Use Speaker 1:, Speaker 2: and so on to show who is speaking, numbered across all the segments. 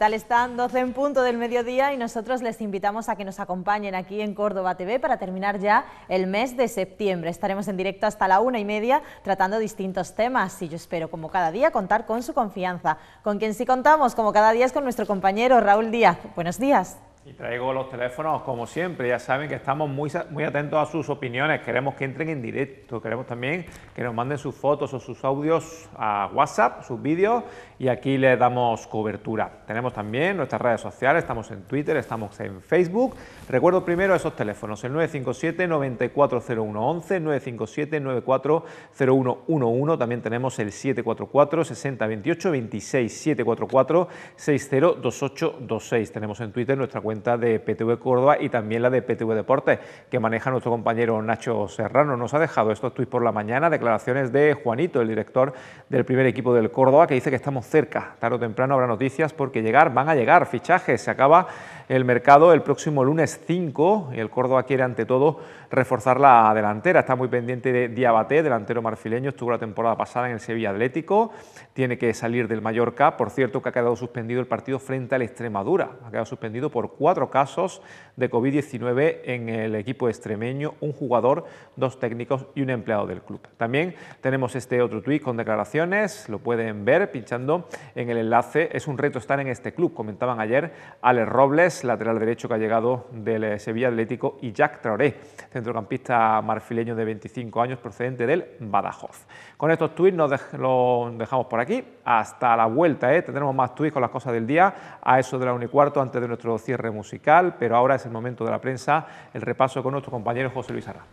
Speaker 1: ¿Qué tal están? 12 en punto del mediodía y nosotros les invitamos a que nos acompañen aquí en Córdoba TV para terminar ya el mes de septiembre. Estaremos en directo hasta la una y media tratando distintos temas y yo espero, como cada día, contar con su confianza. Con quien sí contamos, como cada día, es con nuestro compañero Raúl Díaz. Buenos días.
Speaker 2: Y traigo los teléfonos como siempre, ya saben que estamos muy, muy atentos a sus opiniones, queremos que entren en directo, queremos también que nos manden sus fotos o sus audios a WhatsApp, sus vídeos y aquí les damos cobertura. Tenemos también nuestras redes sociales, estamos en Twitter, estamos en Facebook. Recuerdo primero esos teléfonos, el 957 940111, 957 940111, también tenemos el 744 6028 26 744 602826. Tenemos en Twitter nuestra cuenta cuenta de PTV Córdoba y también la de PTV Deportes, que maneja nuestro compañero Nacho Serrano. Nos ha dejado estos tuits por la mañana, declaraciones de Juanito, el director del primer equipo del Córdoba, que dice que estamos cerca. Tarde o temprano habrá noticias porque llegar, van a llegar fichajes. Se acaba el mercado el próximo lunes 5 y el Córdoba quiere ante todo reforzar la delantera. Está muy pendiente de Diabaté, delantero marfileño, estuvo la temporada pasada en el Sevilla Atlético, tiene que salir del Mallorca, por cierto que ha quedado suspendido el partido frente al Extremadura, ha quedado suspendido por cuatro casos de COVID-19 en el equipo extremeño, un jugador, dos técnicos y un empleado del club. También tenemos este otro tuit con declaraciones, lo pueden ver pinchando en el enlace, es un reto estar en este club, comentaban ayer Alex Robles, lateral derecho que ha llegado del eh, Sevilla Atlético, y Jack Traoré, centrocampista marfileño de 25 años procedente del Badajoz. Con estos tuits nos lo dejamos por aquí. Hasta la vuelta, ¿eh? tendremos más tuits con las cosas del día a eso de la 1 y cuarto antes de nuestro cierre musical, pero ahora es el momento de la prensa, el repaso con nuestro compañero José Luis Arra.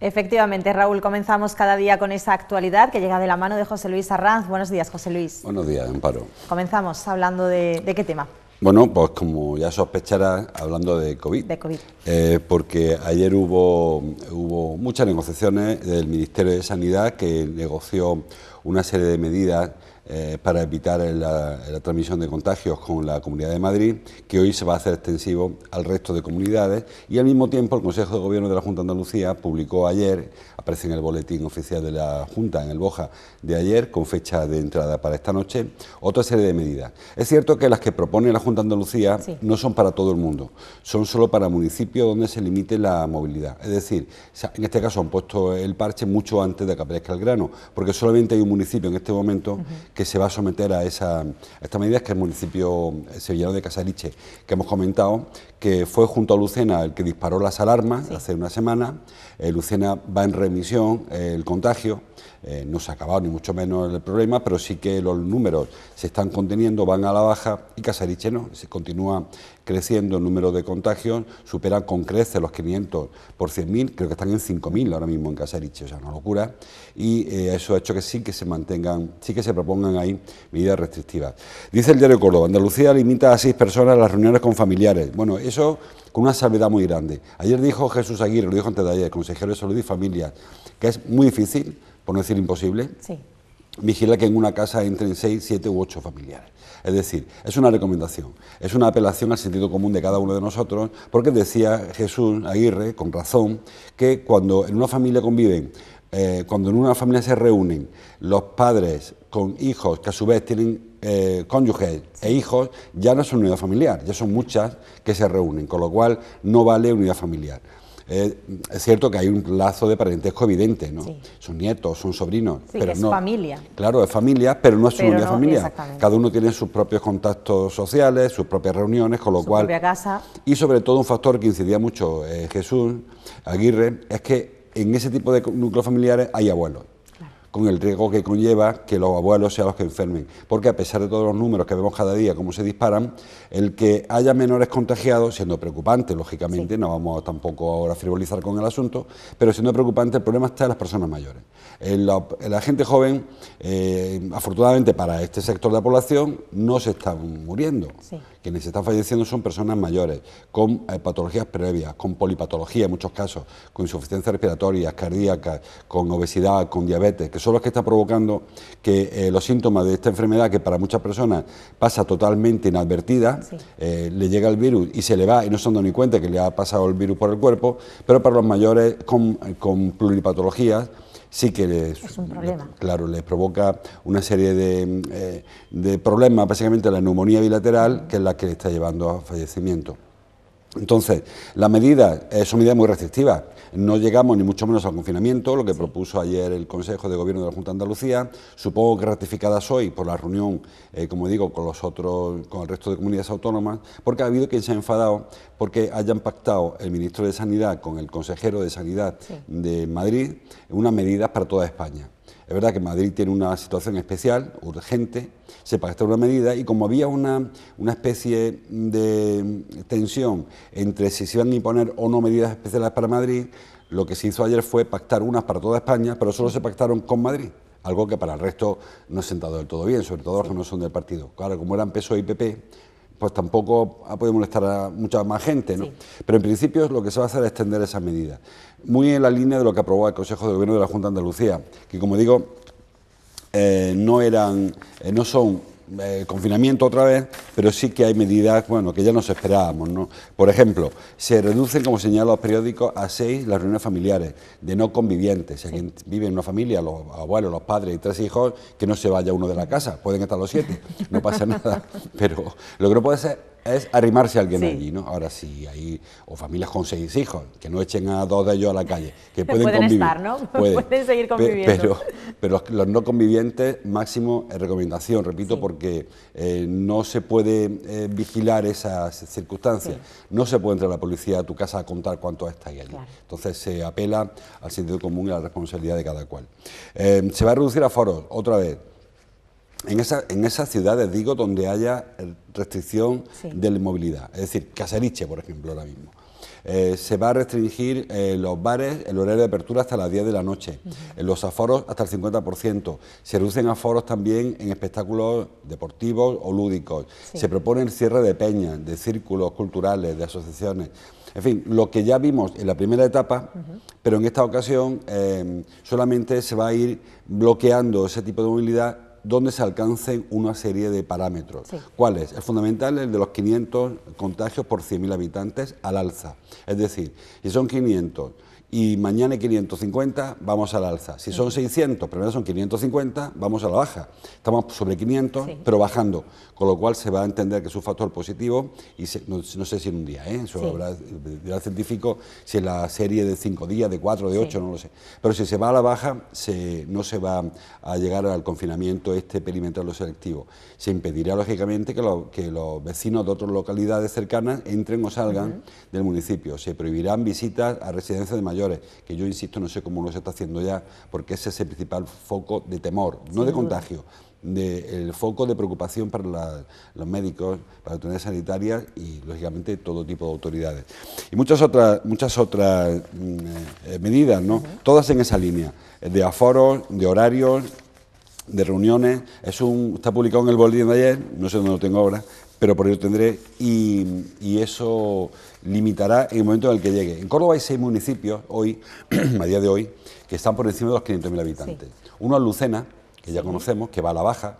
Speaker 1: Efectivamente, Raúl, comenzamos cada día con esa actualidad que llega de la mano de José Luis Arranz. Buenos días, José Luis.
Speaker 3: Buenos días, Amparo.
Speaker 1: Comenzamos hablando de qué tema.
Speaker 3: Bueno, pues como ya sospecharás, hablando de COVID.
Speaker 1: De COVID.
Speaker 3: Eh, porque ayer hubo, hubo muchas negociaciones del Ministerio de Sanidad que negoció una serie de medidas eh, para evitar la, transmisión de contagios con la Comunidad de Madrid, que hoy se va a hacer extensivo al resto de comunidades. Y al mismo tiempo el Consejo de Gobierno de la Junta de Andalucía publicó ayer, aparece en el boletín oficial de la Junta, en el Boja de ayer, con fecha de entrada para esta noche, otra serie de medidas. Es cierto que las que propone la Junta de Andalucía no son para todo el mundo, son solo para municipios donde se limite la movilidad. Es decir, en este caso han puesto el parche mucho antes de que aparezca el grano, porque solamente hay un municipio en este momento que se va a someter a, esa, esta medida, que es el municipio sevillano de Casariche, que hemos comentado, que fue junto a Lucena el que disparó las alarmas hace una semana. Eh, Lucena va en remisión, eh, el contagio, eh, no se ha acabado ni mucho menos el problema, pero sí que los números se están conteniendo, van a la baja y Casariche no, se continúa creciendo el número de contagios, superan con crece los 500 por 100.000, creo que están en 5.000 ahora mismo en Casariche, o sea, una locura, y eso ha hecho que sí que se mantengan, sí que se propongan ahí medidas restrictivas. Dice el diario Córdoba, Andalucía limita a seis personas las reuniones con familiares. Bueno, eso con una salvedad muy grande. Ayer dijo Jesús Aguirre, lo dijo antes de ayer, consejero de Salud y Familia, que es muy difícil, por no decir imposible, vigilar que en una casa entren seis, siete u ocho familiares. Es decir, es una recomendación, es una apelación al sentido común de cada uno de nosotros, porque decía Jesús Aguirre, con razón, que cuando en una familia conviven, eh, cuando en una familia se reúnen los padres con hijos que a su vez tienen eh, cónyuges e hijos, ya no son unidad familiar, ya son muchas que se reúnen, con lo cual no vale unidad familiar. Eh, es cierto que hay un lazo de parentesco evidente, ¿no? Son nietos, son sobrinos, pero
Speaker 1: es
Speaker 3: no.
Speaker 1: familia.
Speaker 3: Claro, es familia, pero no es una unidad familiar. Cada uno tiene sus propios contactos sociales, sus propias reuniones, con lo
Speaker 1: Su
Speaker 3: cual.
Speaker 1: Propia casa.
Speaker 3: Y sobre todo un factor que incidía mucho eh, Jesús Aguirre es que en ese tipo de núcleos familiares hay abuelos con el riesgo que conlleva que los abuelos sean los que enfermen. Porque a pesar de todos los números que vemos cada día, cómo se disparan, el que haya menores contagiados, siendo preocupante, lógicamente, no vamos tampoco ahora a frivolizar con el asunto, pero siendo preocupante, el problema está en las personas mayores. La, gente joven, eh, afortunadamente para este sector de la población, no se están muriendo. Quienes están falleciendo son personas mayores, con eh, patologías previas, con polipatología en muchos casos, con insuficiencia respiratoria, cardíaca, con obesidad, con diabetes, que son los que están provocando que eh, los síntomas de esta enfermedad, que para muchas personas pasa totalmente inadvertida, le llega el virus y se le va y no se han dado ni cuenta que le ha pasado el virus por el cuerpo, pero para los mayores con, con pluripatologías, sí que les,
Speaker 1: es un problema.
Speaker 3: claro, les provoca una serie de, eh, de problemas, básicamente la neumonía bilateral, que es la que le está llevando a fallecimiento. Entonces, las medidas son medidas muy restrictivas. No llegamos ni mucho menos al confinamiento, lo que propuso ayer el Consejo de Gobierno de la Junta de Andalucía. Supongo que ratificadas hoy por la reunión, eh, como digo, con los otros, con el resto de comunidades autónomas, porque ha habido quien se ha enfadado porque hayan pactado el ministro de Sanidad con el consejero de Sanidad de Madrid unas medidas para toda España. Es verdad que Madrid tiene una situación especial, urgente, se pactó una medida y como había una, una especie de tensión entre si se iban a imponer o no medidas especiales para Madrid, lo que se hizo ayer fue pactar unas para toda España, pero solo se pactaron con Madrid algo que para el resto no ha sentado del todo bien, sobre todo los que no son del partido. Claro, como eran PSOE y PP, pues tampoco ha podido molestar a mucha más gente, ¿no? Pero en principio lo que se va a hacer es extender esas medidas. Muy en la línea de lo que aprobó el Consejo de Gobierno de la Junta de Andalucía, que como digo, eh, no eran, eh, no son eh, confinamiento otra vez, pero sí que hay medidas bueno, que ya nos esperábamos. ¿no? Por ejemplo, se reducen, como señalan los periódicos, a seis las reuniones familiares de no convivientes. Si alguien vive en una familia, los abuelos, los padres y tres hijos, que no se vaya uno de la casa. Pueden estar los siete, no pasa nada. Pero lo que no puede ser es arrimarse a alguien allí, ¿no? Ahora sí, hay o familias con seis hijos, que no echen a dos de ellos a la calle, que pueden,
Speaker 1: pueden
Speaker 3: convivir.
Speaker 1: Estar, ¿no? Pueden, seguir conviviendo.
Speaker 3: Pero, pero los, no convivientes, máximo recomendación, repito, porque eh, no se puede eh, vigilar esas circunstancias. No se puede entrar la policía a tu casa a contar cuántos estáis allí. Entonces se apela al sentido común y a la responsabilidad de cada cual. Eh, se va a reducir a foros, otra vez en, esa, en esas ciudades, digo, donde haya restricción de la movilidad. Es decir, Caseriche, por ejemplo, ahora mismo. Eh, se va a restringir eh, los bares, el horario de apertura hasta las 10 de la noche, los aforos hasta el 50%, se reducen aforos también en espectáculos deportivos o lúdicos, se propone el cierre de peñas, de círculos culturales, de asociaciones, en fin, lo que ya vimos en la primera etapa, pero en esta ocasión eh, solamente se va a ir bloqueando ese tipo de movilidad donde se alcancen una serie de parámetros. ¿Cuál es? El fundamental el de los 500 contagios por 100.000 habitantes al alza. Es decir, si son 500 y mañana hay 550, vamos al alza. Si son 600, primero son 550, vamos a la baja. Estamos sobre 500, pero bajando, con lo cual se va a entender que es un factor positivo y no, sé si en un día, ¿eh? eso sí. científico, si en la serie de 5 días, de 4, de 8, no lo sé. Pero si se va a la baja, se, no se va a llegar al confinamiento este perimetral o selectivo. Se impedirá, lógicamente, que, que los vecinos de otras localidades cercanas entren o salgan del municipio. Se prohibirán visitas a residencias de mayores que yo insisto, no sé cómo lo se está haciendo ya, porque ese es el principal foco de temor, no de contagio, de, el foco de preocupación para los médicos, para las autoridades sanitarias y, lógicamente, todo tipo de autoridades. Y muchas otras, muchas otras mm, eh, medidas, ¿no? Todas en esa línea, de aforos, de horarios, de reuniones. Es un, está publicado en el boletín de ayer, no sé dónde lo tengo ahora, pero por ello tendré, y, eso limitará en el momento en el que llegue. En Córdoba hay seis municipios hoy, a día de hoy, que están por encima de los 500.000 habitantes. Uno es Lucena, que ya conocemos, que va a la baja,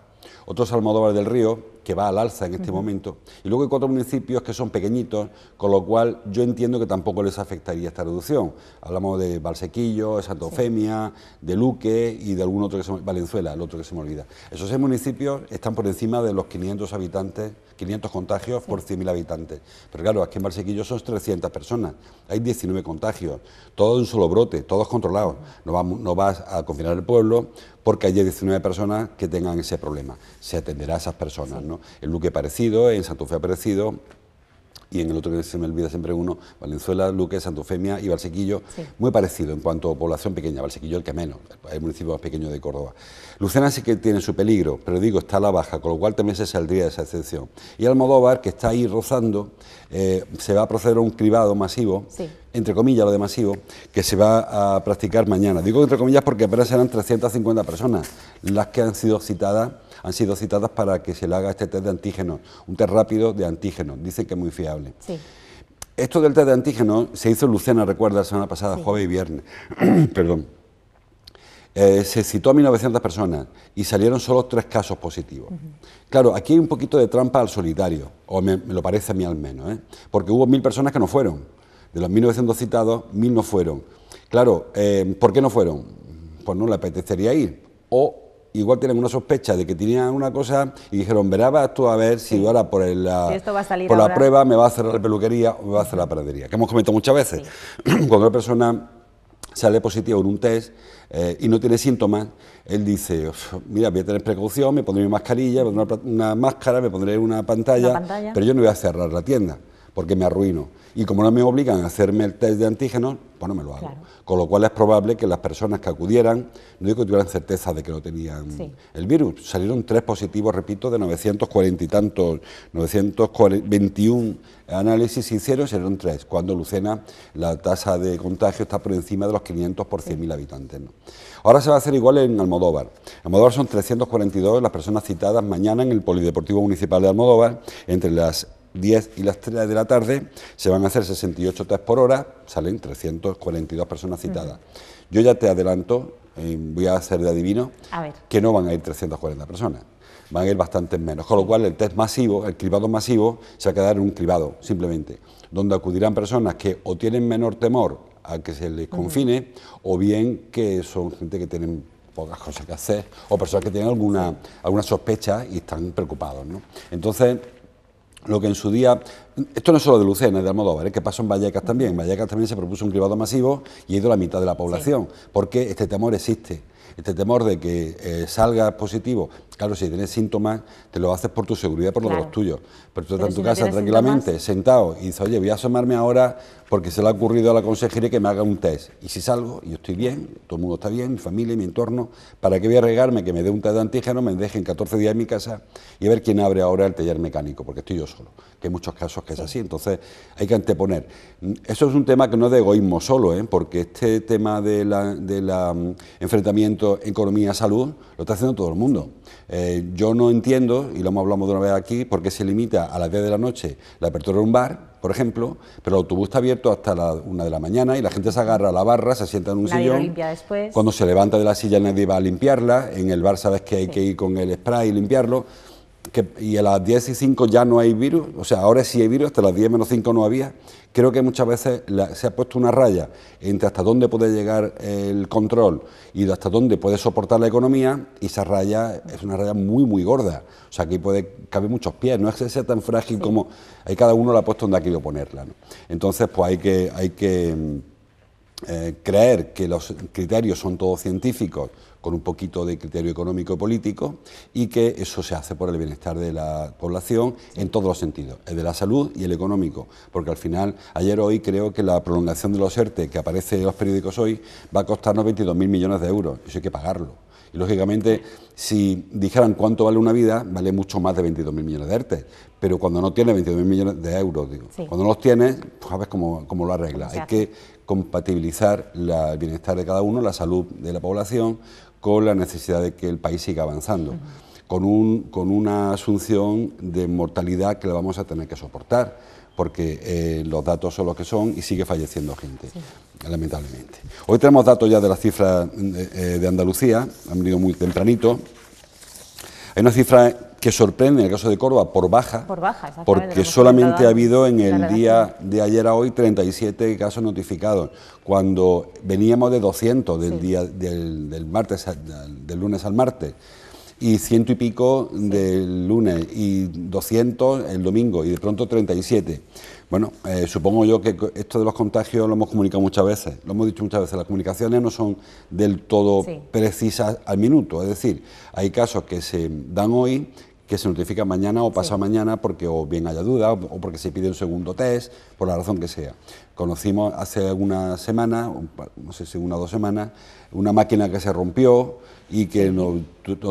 Speaker 3: otro es Almodóvar del Río, que va al alza en este momento, y luego hay cuatro municipios que son pequeñitos, con lo cual yo entiendo que tampoco les afectaría esta reducción. Hablamos de Valsequillo, de Santofemia, de Luque y de algún otro que se me, Valenzuela, el otro que se me olvida. Esos seis municipios están por encima de los 500 habitantes, 500 contagios por 100.000 habitantes. Pero claro, aquí en Valsequillo son 300 personas, hay 19 contagios, todo de un solo brote, todos controlados. No, vamos, no vas a confinar el pueblo porque hay 19 personas que tengan ese problema. Se atenderá a esas personas, ¿no? En Luque parecido, en Santo Fe parecido, y en el otro que se me olvida siempre uno, Valenzuela, Luque, Santofemia y Valsequillo, muy parecido en cuanto a población pequeña, Valsequillo el que menos, el municipio más pequeño de Córdoba. Lucena sí que tiene su peligro, pero digo, está a la baja, con lo cual también se saldría de esa excepción. Y Almodóvar, que está ahí rozando, eh, se va a proceder a un cribado masivo, entre comillas lo de masivo, que se va a practicar mañana. Digo entre comillas porque apenas serán 350 personas las que han sido citadas han sido citadas para que se le haga este test de antígenos, un test rápido de antígenos, dicen que es muy fiable. Esto del test de antígenos se hizo en Lucena, recuerda, la semana pasada, jueves y viernes. Perdón. Eh, se citó a 1.900 personas y salieron solo tres casos positivos. Claro, aquí hay un poquito de trampa al solitario, o me, lo parece a mí al menos, ¿eh? porque hubo mil personas que no fueron. De los 1.900 citados, mil no fueron. Claro, eh, ¿por qué no fueron? pues no le apetecería ir. O igual tienen una sospecha de que tenían una cosa y dijeron, verás tú a ver si ahora por, la, por la prueba me va a cerrar la peluquería o me va a hacer la panadería. Que hemos comentado muchas veces. Cuando una persona sale positivo en un test eh, y no tiene síntomas, él dice, mira, voy a tener precaución, me pondré mi mascarilla, me pondré una, máscara, me pondré una pantalla, pero yo no voy a cerrar la tienda porque me arruino. Y como no me obligan a hacerme el test de antígenos, pues no me lo hago. Con lo cual es probable que las personas que acudieran, no digo que tuvieran certeza de que no tenían el virus. Salieron tres positivos, repito, de 940 y tantos, 921 análisis se hicieron, salieron tres, cuando Lucena la tasa de contagio está por encima de los 500 por 100.000 habitantes. Ahora se va a hacer igual en Almodóvar. Almodóvar son 342 las personas citadas mañana en el Polideportivo Municipal de Almodóvar, entre las 10 y las 3 de la tarde, se van a hacer 68 test por hora, salen 342 personas citadas. Yo ya te adelanto, eh, voy a hacer de adivino, que no van a ir 340 personas, van a ir bastantes menos. Con lo cual el test masivo, el cribado masivo, se va a quedar en un cribado, simplemente, donde acudirán personas que o tienen menor temor a que se les confine, o bien que son gente que tienen pocas cosas que hacer, o personas que tienen alguna, alguna sospecha y están preocupados. ¿no? Entonces, lo que en su día, esto no es solo de Lucena, es de Almodóvar, ¿eh? que pasó en Vallecas también, en Vallecas también se propuso un cribado masivo y ha ido la mitad de la población, porque este temor existe, este temor de que eh, salga positivo, claro, si tienes síntomas, te lo haces por tu seguridad, por lo de los tuyos, pero tú estás en tu casa tranquilamente, sentado, y dices, oye, voy a asomarme ahora porque se le ha ocurrido a la consejería que me haga un test. Y si salgo, y yo estoy bien, todo el mundo está bien, mi familia, mi entorno, ¿para qué voy a regarme que me dé un test de antígeno, me dejen 14 días en mi casa y a ver quién abre ahora el taller mecánico? Porque estoy yo solo, que hay muchos casos que es así. Entonces hay que anteponer. Eso es un tema que no es de egoísmo solo, ¿eh? porque este tema del de la, mm, enfrentamiento economía-salud lo está haciendo todo el mundo. Eh, yo no entiendo, y lo hemos hablado de una vez aquí, por qué se limita a las 10 de la noche la apertura de un bar por ejemplo, pero el autobús está abierto hasta la una de la mañana y la gente se agarra a la barra, se sienta en un sillón. Cuando se levanta de la silla nadie va a limpiarla. En el bar sabes que hay que ir con el spray y limpiarlo. Y a las 10 y 5 ya no hay virus, o sea, ahora sí hay virus, hasta las 10 menos 5 no había. Creo que muchas veces se ha puesto una raya entre hasta dónde puede llegar el control y hasta dónde puede soportar la economía, y esa raya es una raya muy, muy gorda. O sea, aquí puede caber muchos pies, no es que sea tan frágil como... Hay cada uno la ha puesto donde ha querido ponerla. Entonces, pues hay que, hay que eh, creer que los criterios son todos científicos, con un poquito de criterio económico y político, y que eso se hace por el bienestar de la población en todos los sentidos, el de la salud y el económico, porque al final, ayer hoy creo que la prolongación de los ERTE que aparece en los periódicos hoy va a costarnos 22.000 millones de euros, y eso hay que pagarlo. Y lógicamente, si dijeran cuánto vale una vida, vale mucho más de 22.000 millones de ERTE. Pero cuando no tienes 22.000 millones de euros, digo, cuando no los tienes, pues a ver cómo, lo arregla. Hay que compatibilizar el bienestar de cada uno, la salud de la población, con la necesidad de que el país siga avanzando. Con, un, con una asunción de mortalidad que la vamos a tener que soportar porque eh, los datos son los que son y sigue falleciendo gente, lamentablemente. Hoy tenemos datos ya de las cifras de, Andalucía, han venido muy tempranito. Hay una cifra que sorprende en el caso de Córdoba por baja,
Speaker 1: por baja
Speaker 3: porque solamente ha habido en el día de ayer a hoy 37 casos notificados, cuando veníamos de 200 del día del, martes del lunes al martes y ciento y pico del lunes y 200 el domingo y de pronto 37. Bueno, eh, supongo yo que esto de los contagios lo hemos comunicado muchas veces, lo hemos dicho muchas veces, las comunicaciones no son del todo precisas al minuto, es decir, hay casos que se dan hoy que se notifican mañana o pasado mañana porque o bien haya duda o porque se pide un segundo test, por la razón que sea. Conocimos hace una semana, no sé si una o dos semanas, una máquina que se rompió, y que nos,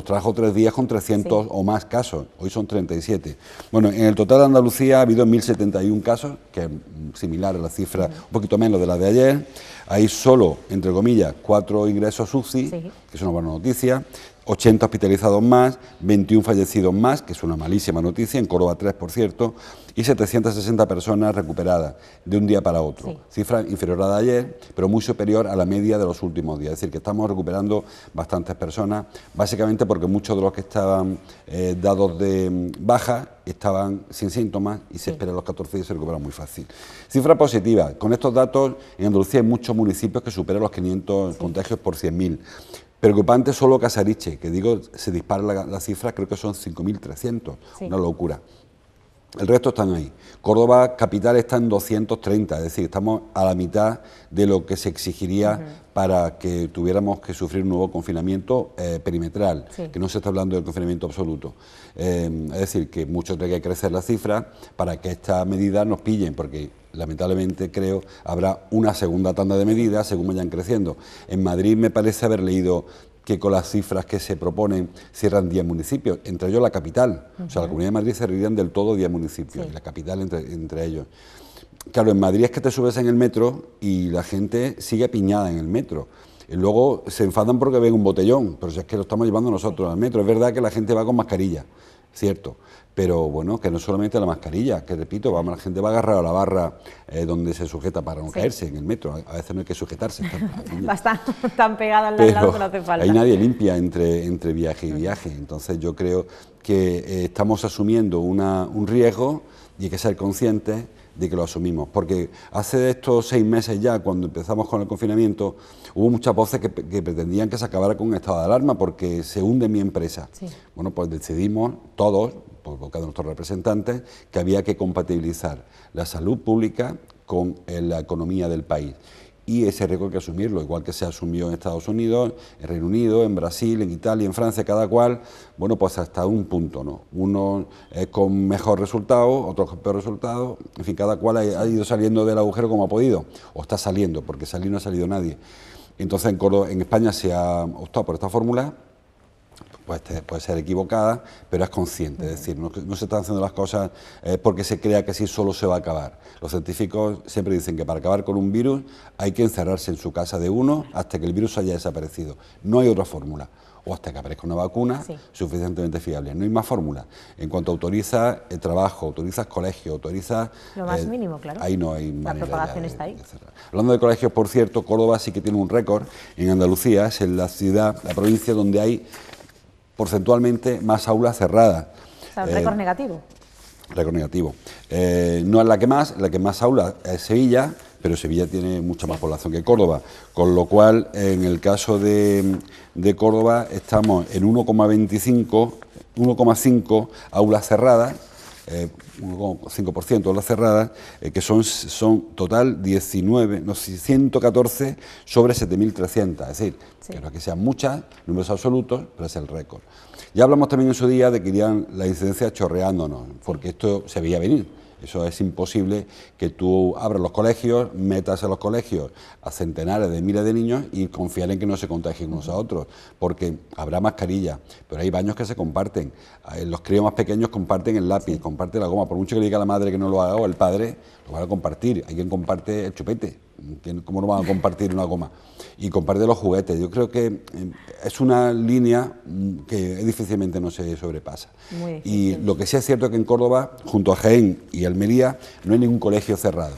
Speaker 3: trajo tres días con 300 o más casos, hoy son 37. Bueno, en el total de Andalucía ha habido 1.071 casos, que es similar a la cifra, un poquito menos de la de ayer. Hay solo, entre comillas, cuatro ingresos UCI, que es una buena noticia, 80 hospitalizados más, 21 fallecidos más, que es una malísima noticia, en Córdoba 3, por cierto, y 760 personas recuperadas de un día para otro. Cifra inferior a la de ayer, pero muy superior a la media de los últimos días. Es decir, que estamos recuperando bastantes personas, básicamente porque muchos de los que estaban eh, dados de mm, baja estaban sin síntomas y se espera los 14 días y se recuperan muy fácil. Cifra positiva, con estos datos en Andalucía hay muchos municipios que superan los 500 contagios por 100.000. Preocupante solo Casariche, que digo, se dispara la, cifra, creo que son 5.300, una locura. El resto están ahí. Córdoba capital está en 230, es decir, estamos a la mitad de lo que se exigiría para que tuviéramos que sufrir un nuevo confinamiento eh, perimetral, que no se está hablando del confinamiento absoluto. Eh, es decir, que mucho tiene que crecer la cifra para que estas medidas nos pillen, porque lamentablemente creo habrá una segunda tanda de medidas según vayan creciendo. En Madrid me parece haber leído que con las cifras que se proponen cierran 10 municipios, entre ellos la capital. O sea, la Comunidad de Madrid cerrarían del todo 10 municipios, y la capital entre, entre ellos. Claro, en Madrid es que te subes en el metro y la gente sigue piñada en el metro. Y luego se enfadan porque ven un botellón, pero si es que lo estamos llevando nosotros al metro. Es verdad que la gente va con mascarilla, cierto, pero bueno, que no solamente la mascarilla, que repito, vamos, la gente va agarrada a la barra eh, donde se sujeta para no caerse en el metro, a veces no hay que sujetarse.
Speaker 1: Basta tan pegada al lado que no hace falta.
Speaker 3: Hay nadie limpia entre, entre viaje y viaje, entonces yo creo que eh, estamos asumiendo una, un riesgo y hay que ser conscientes de que lo asumimos. Porque hace estos seis meses ya, cuando empezamos con el confinamiento, hubo muchas voces que, pretendían que se acabara con un estado de alarma porque se hunde mi empresa. Bueno, pues decidimos todos, por boca de nuestros representantes, que había que compatibilizar la salud pública con eh, la economía del país. Y ese riesgo hay que asumirlo, igual que se asumió en Estados Unidos, en Reino Unido, en Brasil, en Italia, en Francia, cada cual, bueno, pues hasta un punto, ¿no? Uno es con mejor resultado, otro con peor resultado, en fin, cada cual ha, ido saliendo del agujero como ha podido, o está saliendo, porque salir no ha salido nadie. Entonces en, en España se ha optado por esta fórmula, puede, puede ser equivocada, pero es consciente, es decir, no, se están haciendo las cosas eh, porque se crea que así solo se va a acabar. Los científicos siempre dicen que para acabar con un virus hay que encerrarse en su casa de uno hasta que el virus haya desaparecido. No hay otra fórmula o hasta que aparezca una vacuna suficientemente fiable. No hay más fórmula. En cuanto autoriza el trabajo, autoriza el colegio, autoriza...
Speaker 1: Lo más eh, mínimo, claro.
Speaker 3: Ahí no hay
Speaker 1: La propagación está ahí.
Speaker 3: Hablando de colegios, por cierto, Córdoba sí que tiene un récord en Andalucía, es en la ciudad, la provincia donde hay porcentualmente más aulas cerradas.
Speaker 1: O sea, récord eh, negativo.
Speaker 3: Récord negativo. Eh, no es la que más, la que más aulas es Sevilla, pero Sevilla tiene mucha más población que Córdoba, con lo cual en el caso de, de Córdoba estamos en 1,25, 1,5 aulas cerradas eh, 1,5% las cerradas, eh, que son, son total 19, no, 114 sobre 7.300, es decir, que no es que sean muchas, números absolutos, pero es el récord. Ya hablamos también en su día de que irían la incidencia chorreándonos, porque esto se veía venir. Eso es imposible que tú abras los colegios, metas a los colegios a centenares de miles de niños y confiar en que no se contagien unos a otros, porque habrá mascarilla, pero hay baños que se comparten. Eh, los críos más pequeños comparten el lápiz, comparten la goma. Por mucho que diga la madre que no lo haga o el padre, lo van a compartir. Hay quien comparte el chupete. ¿Cómo no van a compartir una goma? Y comparte los juguetes. Yo creo que eh, es una línea mm, que difícilmente no se sobrepasa. y lo que sí es cierto es que en Córdoba, junto a Jaén y Almería, no hay ningún colegio cerrado.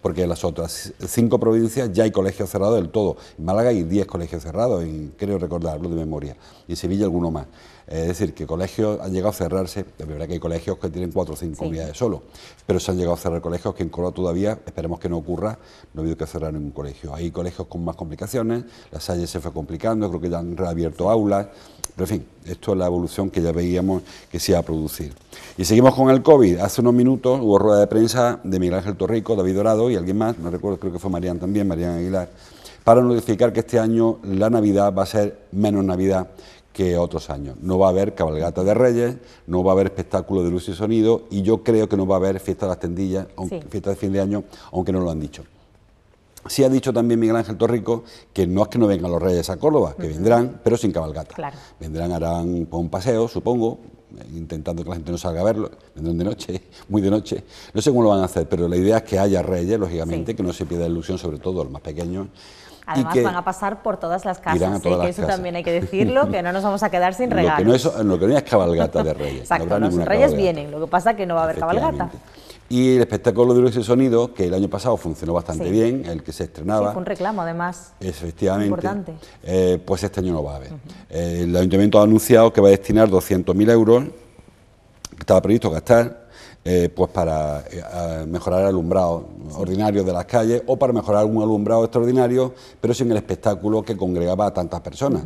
Speaker 3: Porque en las otras cinco provincias ya hay colegios cerrados del todo. En Málaga hay diez colegios cerrados, creo recordarlo de memoria. Y en Sevilla alguno más. Es decir, que colegios han llegado a cerrarse, de verdad que hay colegios que tienen cuatro o cinco unidades solo, pero se han llegado a cerrar colegios que en Córdoba todavía, esperemos que no ocurra, no ha habido que cerrar ningún colegio. Hay colegios con más complicaciones, la Salle se fue complicando, creo que ya han reabierto aulas, pero en fin, esto es la evolución que ya veíamos que se iba a producir. Y seguimos con el COVID. Hace unos minutos hubo rueda de prensa de Miguel Ángel Torrico, David Dorado y alguien más, no recuerdo, creo que fue Marian también, Marian Aguilar, para notificar que este año la Navidad va a ser menos Navidad que otros años. No va a haber cabalgata de reyes, no va a haber espectáculo de luz y sonido y yo creo que no va a haber fiesta de las tendillas, fiesta de fin de año, aunque no lo han dicho. Sí ha dicho también Miguel Ángel Torrico que no es que no vengan los reyes a Córdoba, que vendrán, pero sin cabalgata. Vendrán, harán un paseo, supongo, intentando que la gente no salga a verlo, vendrán de noche, muy de noche. No sé cómo lo van a hacer, pero la idea es que haya reyes, lógicamente, que no se pierda ilusión, sobre todo los más pequeños,
Speaker 1: Además van a pasar por todas las casas, que eso también hay que decirlo, que no nos vamos a quedar sin regalos.
Speaker 3: Lo que no es, lo que no es cabalgata de reyes.
Speaker 1: Exacto, los reyes vienen, lo que pasa es que no va a haber cabalgata.
Speaker 3: Y el espectáculo de luz y sonido, que el año pasado funcionó bastante bien, el que se estrenaba.
Speaker 1: Sí, fue un reclamo además.
Speaker 3: Efectivamente. Importante. Eh, pues este año no va a haber. Eh, el ayuntamiento ha anunciado que va a destinar 200.000 euros, que estaba previsto gastar, eh, pues para mejorar el alumbrado ordinarios de las calles o para mejorar algún alumbrado extraordinario, pero sin el espectáculo que congregaba a tantas personas.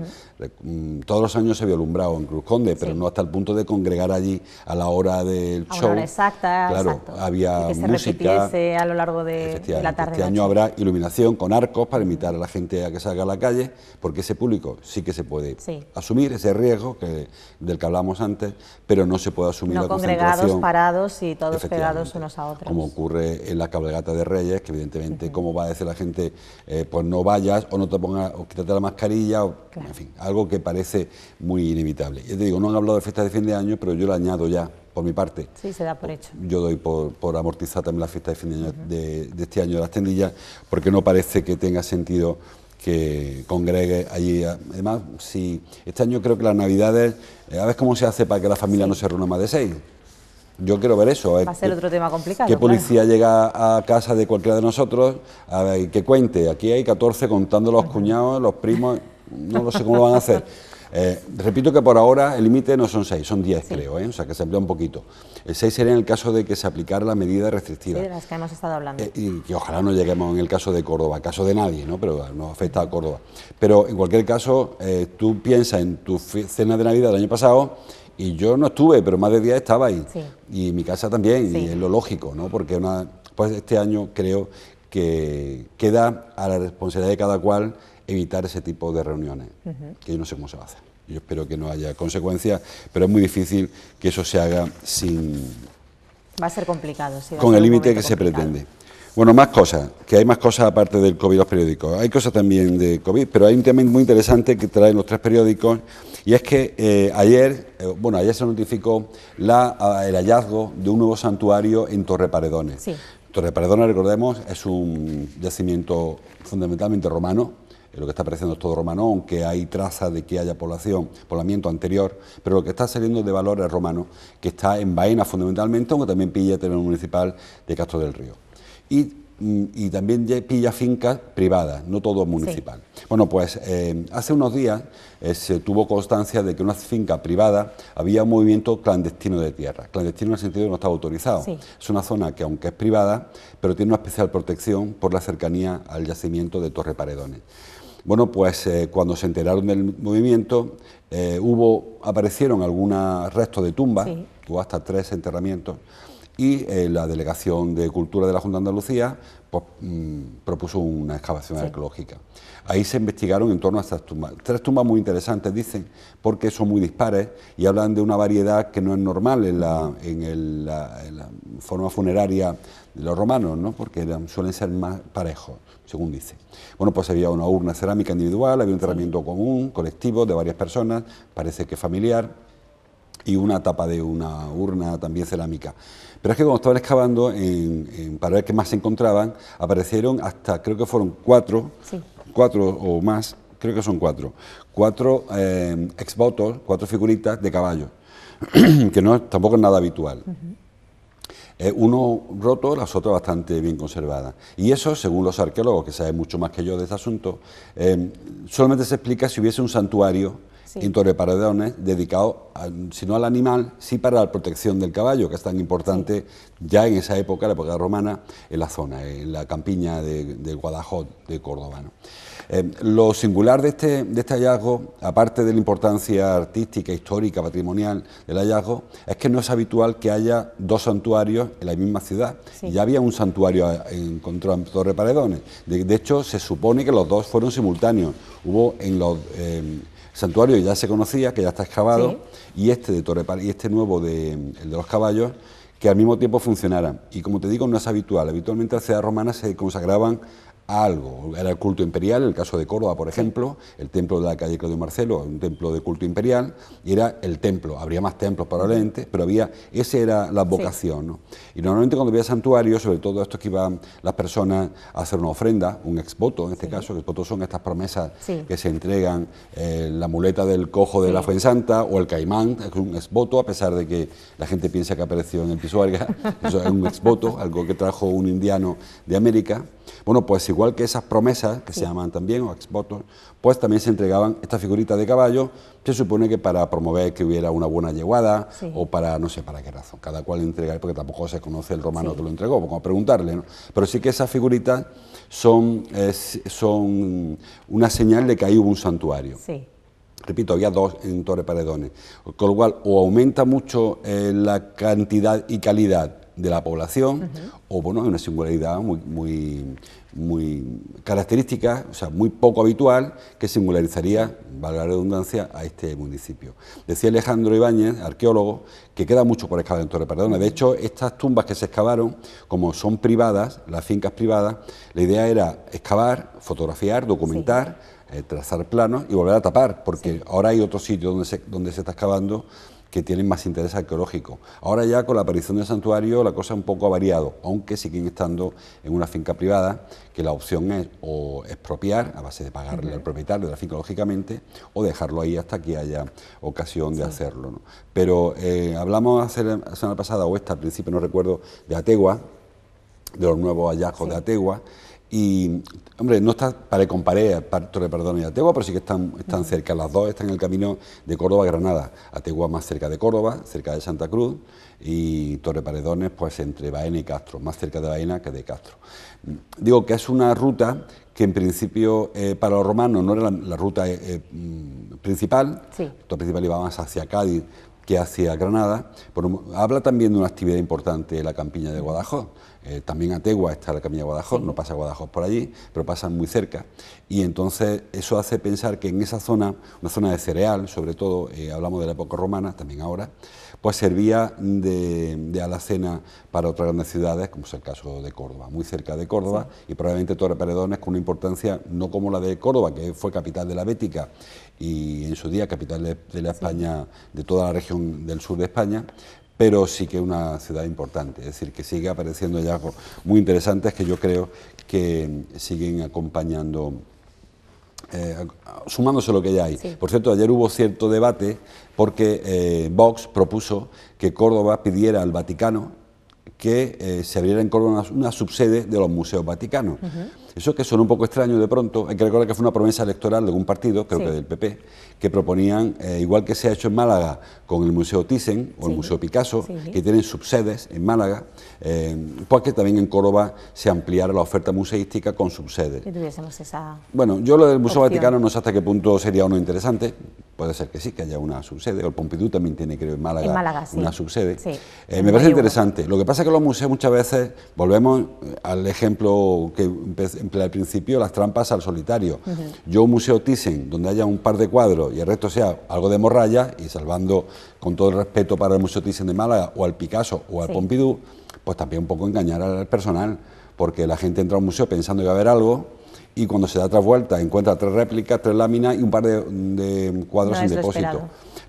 Speaker 3: Mm, todos los años se había alumbrado en Cruz Conde, pero no hasta el punto de congregar allí a la hora del show.
Speaker 1: Hora exacta,
Speaker 3: claro, había
Speaker 1: que se
Speaker 3: música.
Speaker 1: a lo largo de, la tarde.
Speaker 3: Este año habrá iluminación con arcos para invitar a la gente a que salga a la calle, porque ese público sí que se puede asumir ese riesgo que, del que hablamos antes, pero no se puede asumir
Speaker 1: no congregados, parados y todos pegados unos a otros.
Speaker 3: Como ocurre en la cabalgata de Reyes, que evidentemente, como va a decir la gente, eh, pues no vayas o no te pongas, o quítate la mascarilla, o, en fin, algo que parece muy inevitable. Y te digo, no han hablado de fiestas de fin de año, pero yo le añado ya, por mi parte.
Speaker 1: Sí, se da por hecho.
Speaker 3: Yo doy por, por amortizar también la fiesta de fin de año de, este año de las tendillas, porque no parece que tenga sentido que congregue allí. Además, si este año creo que las Navidades, eh, a ver cómo se hace para que la familia no se reúna más de seis. Yo quiero ver eso.
Speaker 1: Va a ser otro tema complicado.
Speaker 3: ¿Qué policía llega a casa de cualquiera de nosotros a ver, que cuente? Aquí hay 14 contando los cuñados, los primos, no lo sé cómo lo van a hacer. Eh, repito que por ahora el límite no son 6, son 10 creo, ¿eh? o sea que se amplía un poquito. El 6 sería en el caso de que se aplicara la medida restrictiva.
Speaker 1: Sí, de las que hemos estado hablando.
Speaker 3: Eh, y que ojalá no lleguemos en el caso de Córdoba, caso de nadie, ¿no? pero no afecta a Córdoba. Pero en cualquier caso, tú piensas en tu cena de Navidad del año pasado y yo no estuve, pero más de día estaba ahí. Y mi casa también, y es lo lógico, ¿no? Porque una, pues este año creo que queda a la responsabilidad de cada cual evitar ese tipo de reuniones, que yo no sé cómo se va a hacer. Yo espero que no haya consecuencias, pero es muy difícil que eso se haga sin...
Speaker 1: Va a ser complicado, sí.
Speaker 3: Con el límite que se pretende. Bueno, más cosas, que hay más cosas aparte del COVID los periódicos. Hay cosas también de COVID, pero hay un tema muy interesante que traen los tres periódicos y es que eh, ayer, eh, bueno, ayer se notificó la, el hallazgo de un nuevo santuario en Torre Paredones.
Speaker 1: Sí.
Speaker 3: Torre Paredones, recordemos, es un yacimiento fundamentalmente romano, lo que está apareciendo es todo romano, aunque hay trazas de que haya población, poblamiento anterior, pero lo que está saliendo de valor es romano, que está en Baena fundamentalmente, aunque también pilla el terreno municipal de Castro del Río. Y Mm, y también pilla fincas privadas, no todo municipal. Bueno, pues eh, hace unos días eh, se tuvo constancia de que en una finca privada había un movimiento clandestino de tierra, clandestino en el sentido de que no estaba autorizado. Es una zona que aunque es privada, pero tiene una especial protección por la cercanía al yacimiento de Torre Paredones. Bueno, pues eh, cuando se enteraron del movimiento, hubo, aparecieron algunos restos de tumbas, hubo hasta tres enterramientos, y eh, la Delegación de Cultura de la Junta de Andalucía pues, mm, propuso una excavación arqueológica. Ahí se investigaron en torno a estas tumbas. Tres tumbas muy interesantes, dicen, porque son muy dispares y hablan de una variedad que no es normal en la, en la, forma funeraria de los romanos, ¿no? porque suelen ser más parejos, según dice. Bueno, pues había una urna cerámica individual, había un enterramiento común, colectivo, de varias personas, parece que familiar, y una tapa de una urna también cerámica. Pero es que cuando estaban excavando para ver qué más se encontraban, aparecieron hasta, creo que fueron cuatro, cuatro o más, creo que son cuatro, cuatro eh, exvotos, cuatro figuritas de caballo, que no tampoco es nada habitual. Eh, uno roto, las otras bastante bien conservadas. Y eso, según los arqueólogos, que saben mucho más que yo de este asunto, eh, solamente se explica si hubiese un santuario en Torre Paredones, dedicado, si no al animal, sí para la protección del caballo, que es tan importante ya en esa época, la época romana, en la zona, en la campiña del Guadalajara de Córdoba. Eh, lo singular de este, de este hallazgo, aparte de la importancia artística, histórica, patrimonial del hallazgo, es que no es habitual que haya dos santuarios en la misma ciudad. Ya había un santuario en, en Torre Paredones. De, hecho, se supone que los dos fueron simultáneos. Hubo en los... Eh, santuario ya se conocía, que ya está excavado, y este de Torre y este nuevo de, el de los caballos, que al mismo tiempo funcionaran. Y como te digo, no es habitual. Habitualmente las ciudades romanas se consagraban algo. Era el culto imperial, el caso de Córdoba, por ejemplo, el templo de la calle Claudio Marcelo, un templo de culto imperial, y era el templo. Habría más templos probablemente, pero había, esa era la vocación. ¿no? Y normalmente cuando había santuarios, sobre todo estos que iban las personas a hacer una ofrenda, un exvoto en este caso, que exvotos son estas promesas que se entregan, eh, la muleta del cojo de la Fuensanta o el caimán, es un exvoto, a pesar de que la gente piensa que apareció en el Pisuerga, eso es un exvoto, algo que trajo un indiano de América. Bueno, pues igual que esas promesas, que se llaman también, o exvotos, pues también se entregaban estas figuritas de caballo, se supone que para promover que hubiera una buena yeguada, o para, no sé para qué razón, cada cual entrega, porque tampoco se conoce el romano que lo entregó, como preguntarle, ¿no? Pero sí que esas figuritas son, son una señal de que ahí hubo un santuario.
Speaker 1: Sí.
Speaker 3: Repito, había dos en Torre Paredones, con lo cual o aumenta mucho eh, la cantidad y calidad de la población, o bueno, es una singularidad muy, muy, muy característica, o sea, muy poco habitual, que singularizaría, valga la redundancia, a este municipio. Decía Alejandro Ibáñez, arqueólogo, que queda mucho por excavar en Torre Paredones. De hecho, estas tumbas que se excavaron, como son privadas, las fincas privadas, la idea era excavar, fotografiar, documentar, eh, trazar planos y volver a tapar, porque ahora hay otros sitios donde se, donde se está excavando que tienen más interés arqueológico. Ahora ya con la aparición del santuario la cosa un poco ha variado, aunque siguen estando en una finca privada, que la opción es o expropiar a base de pagarle al propietario de la finca lógicamente, o dejarlo ahí hasta que haya ocasión de hacerlo. Pero eh, hablamos la semana pasada, o esta al principio no recuerdo, de Ategua, de los nuevos hallazgos de Ategua, y, hombre, no está para comparé Torre Perdón y Ategua, pero sí que están, están cerca. Las dos están en el camino de Córdoba a Granada. Ategua más cerca de Córdoba, cerca de Santa Cruz, y Torre Paredones, pues entre Baena y Castro, más cerca de Baena que de Castro. Digo que es una ruta que en principio eh, para los romanos no era la, ruta eh, eh, mm, principal,
Speaker 1: sí.
Speaker 3: la ruta principal iba más hacia Cádiz que hacia Granada, pero habla también de una actividad importante la campiña de Guadajoz. Eh, también Ategua está la camilla Guadajoz, no pasa Guadajoz por allí, pero pasan muy cerca. Y entonces eso hace pensar que en esa zona, una zona de cereal, sobre todo, eh, hablamos de la época romana, también ahora, pues servía de, alacena para otras grandes ciudades, como es el caso de Córdoba, muy cerca de Córdoba, y probablemente Torre Paredones con una importancia no como la de Córdoba, que fue capital de la Bética y en su día capital de, la España, de toda la región del sur de España, pero sí que es una ciudad importante, es decir, que sigue apareciendo hallazgos muy interesantes que yo creo que siguen acompañando, eh, sumándose lo que ya hay. Por cierto, ayer hubo cierto debate porque eh, Vox propuso que Córdoba pidiera al Vaticano que eh, se abriera en Córdoba una, subsede de los museos vaticanos. Eso que suena un poco extraño de pronto, hay que recordar que fue una promesa electoral de un partido, creo que del PP, que proponían, eh, igual que se ha hecho en Málaga con el Museo Thyssen o el Museo Picasso, que tienen subsedes en Málaga, eh, pues que también en Córdoba se ampliara la oferta museística con subsedes.
Speaker 1: Que tuviésemos esa
Speaker 3: Bueno, yo lo del Museo Vaticano no sé hasta qué punto sería uno interesante, puede ser que sí, que haya una subsede, o el Pompidou también tiene, creo, en Málaga, una subsede. Eh, me parece interesante. Lo que pasa es que los museos muchas veces, volvemos al ejemplo que empleé al principio, las trampas al solitario. Yo un museo Thyssen, donde haya un par de cuadros y el resto sea algo de morralla, y salvando con todo el respeto para el Museo Thyssen de Málaga, o al Picasso, o al Pompidou, pues también un poco engañar al personal, porque la gente entra a un museo pensando que va a haber algo, y cuando se da otra vuelta encuentra tres réplicas, tres láminas y un par de, cuadros en depósito.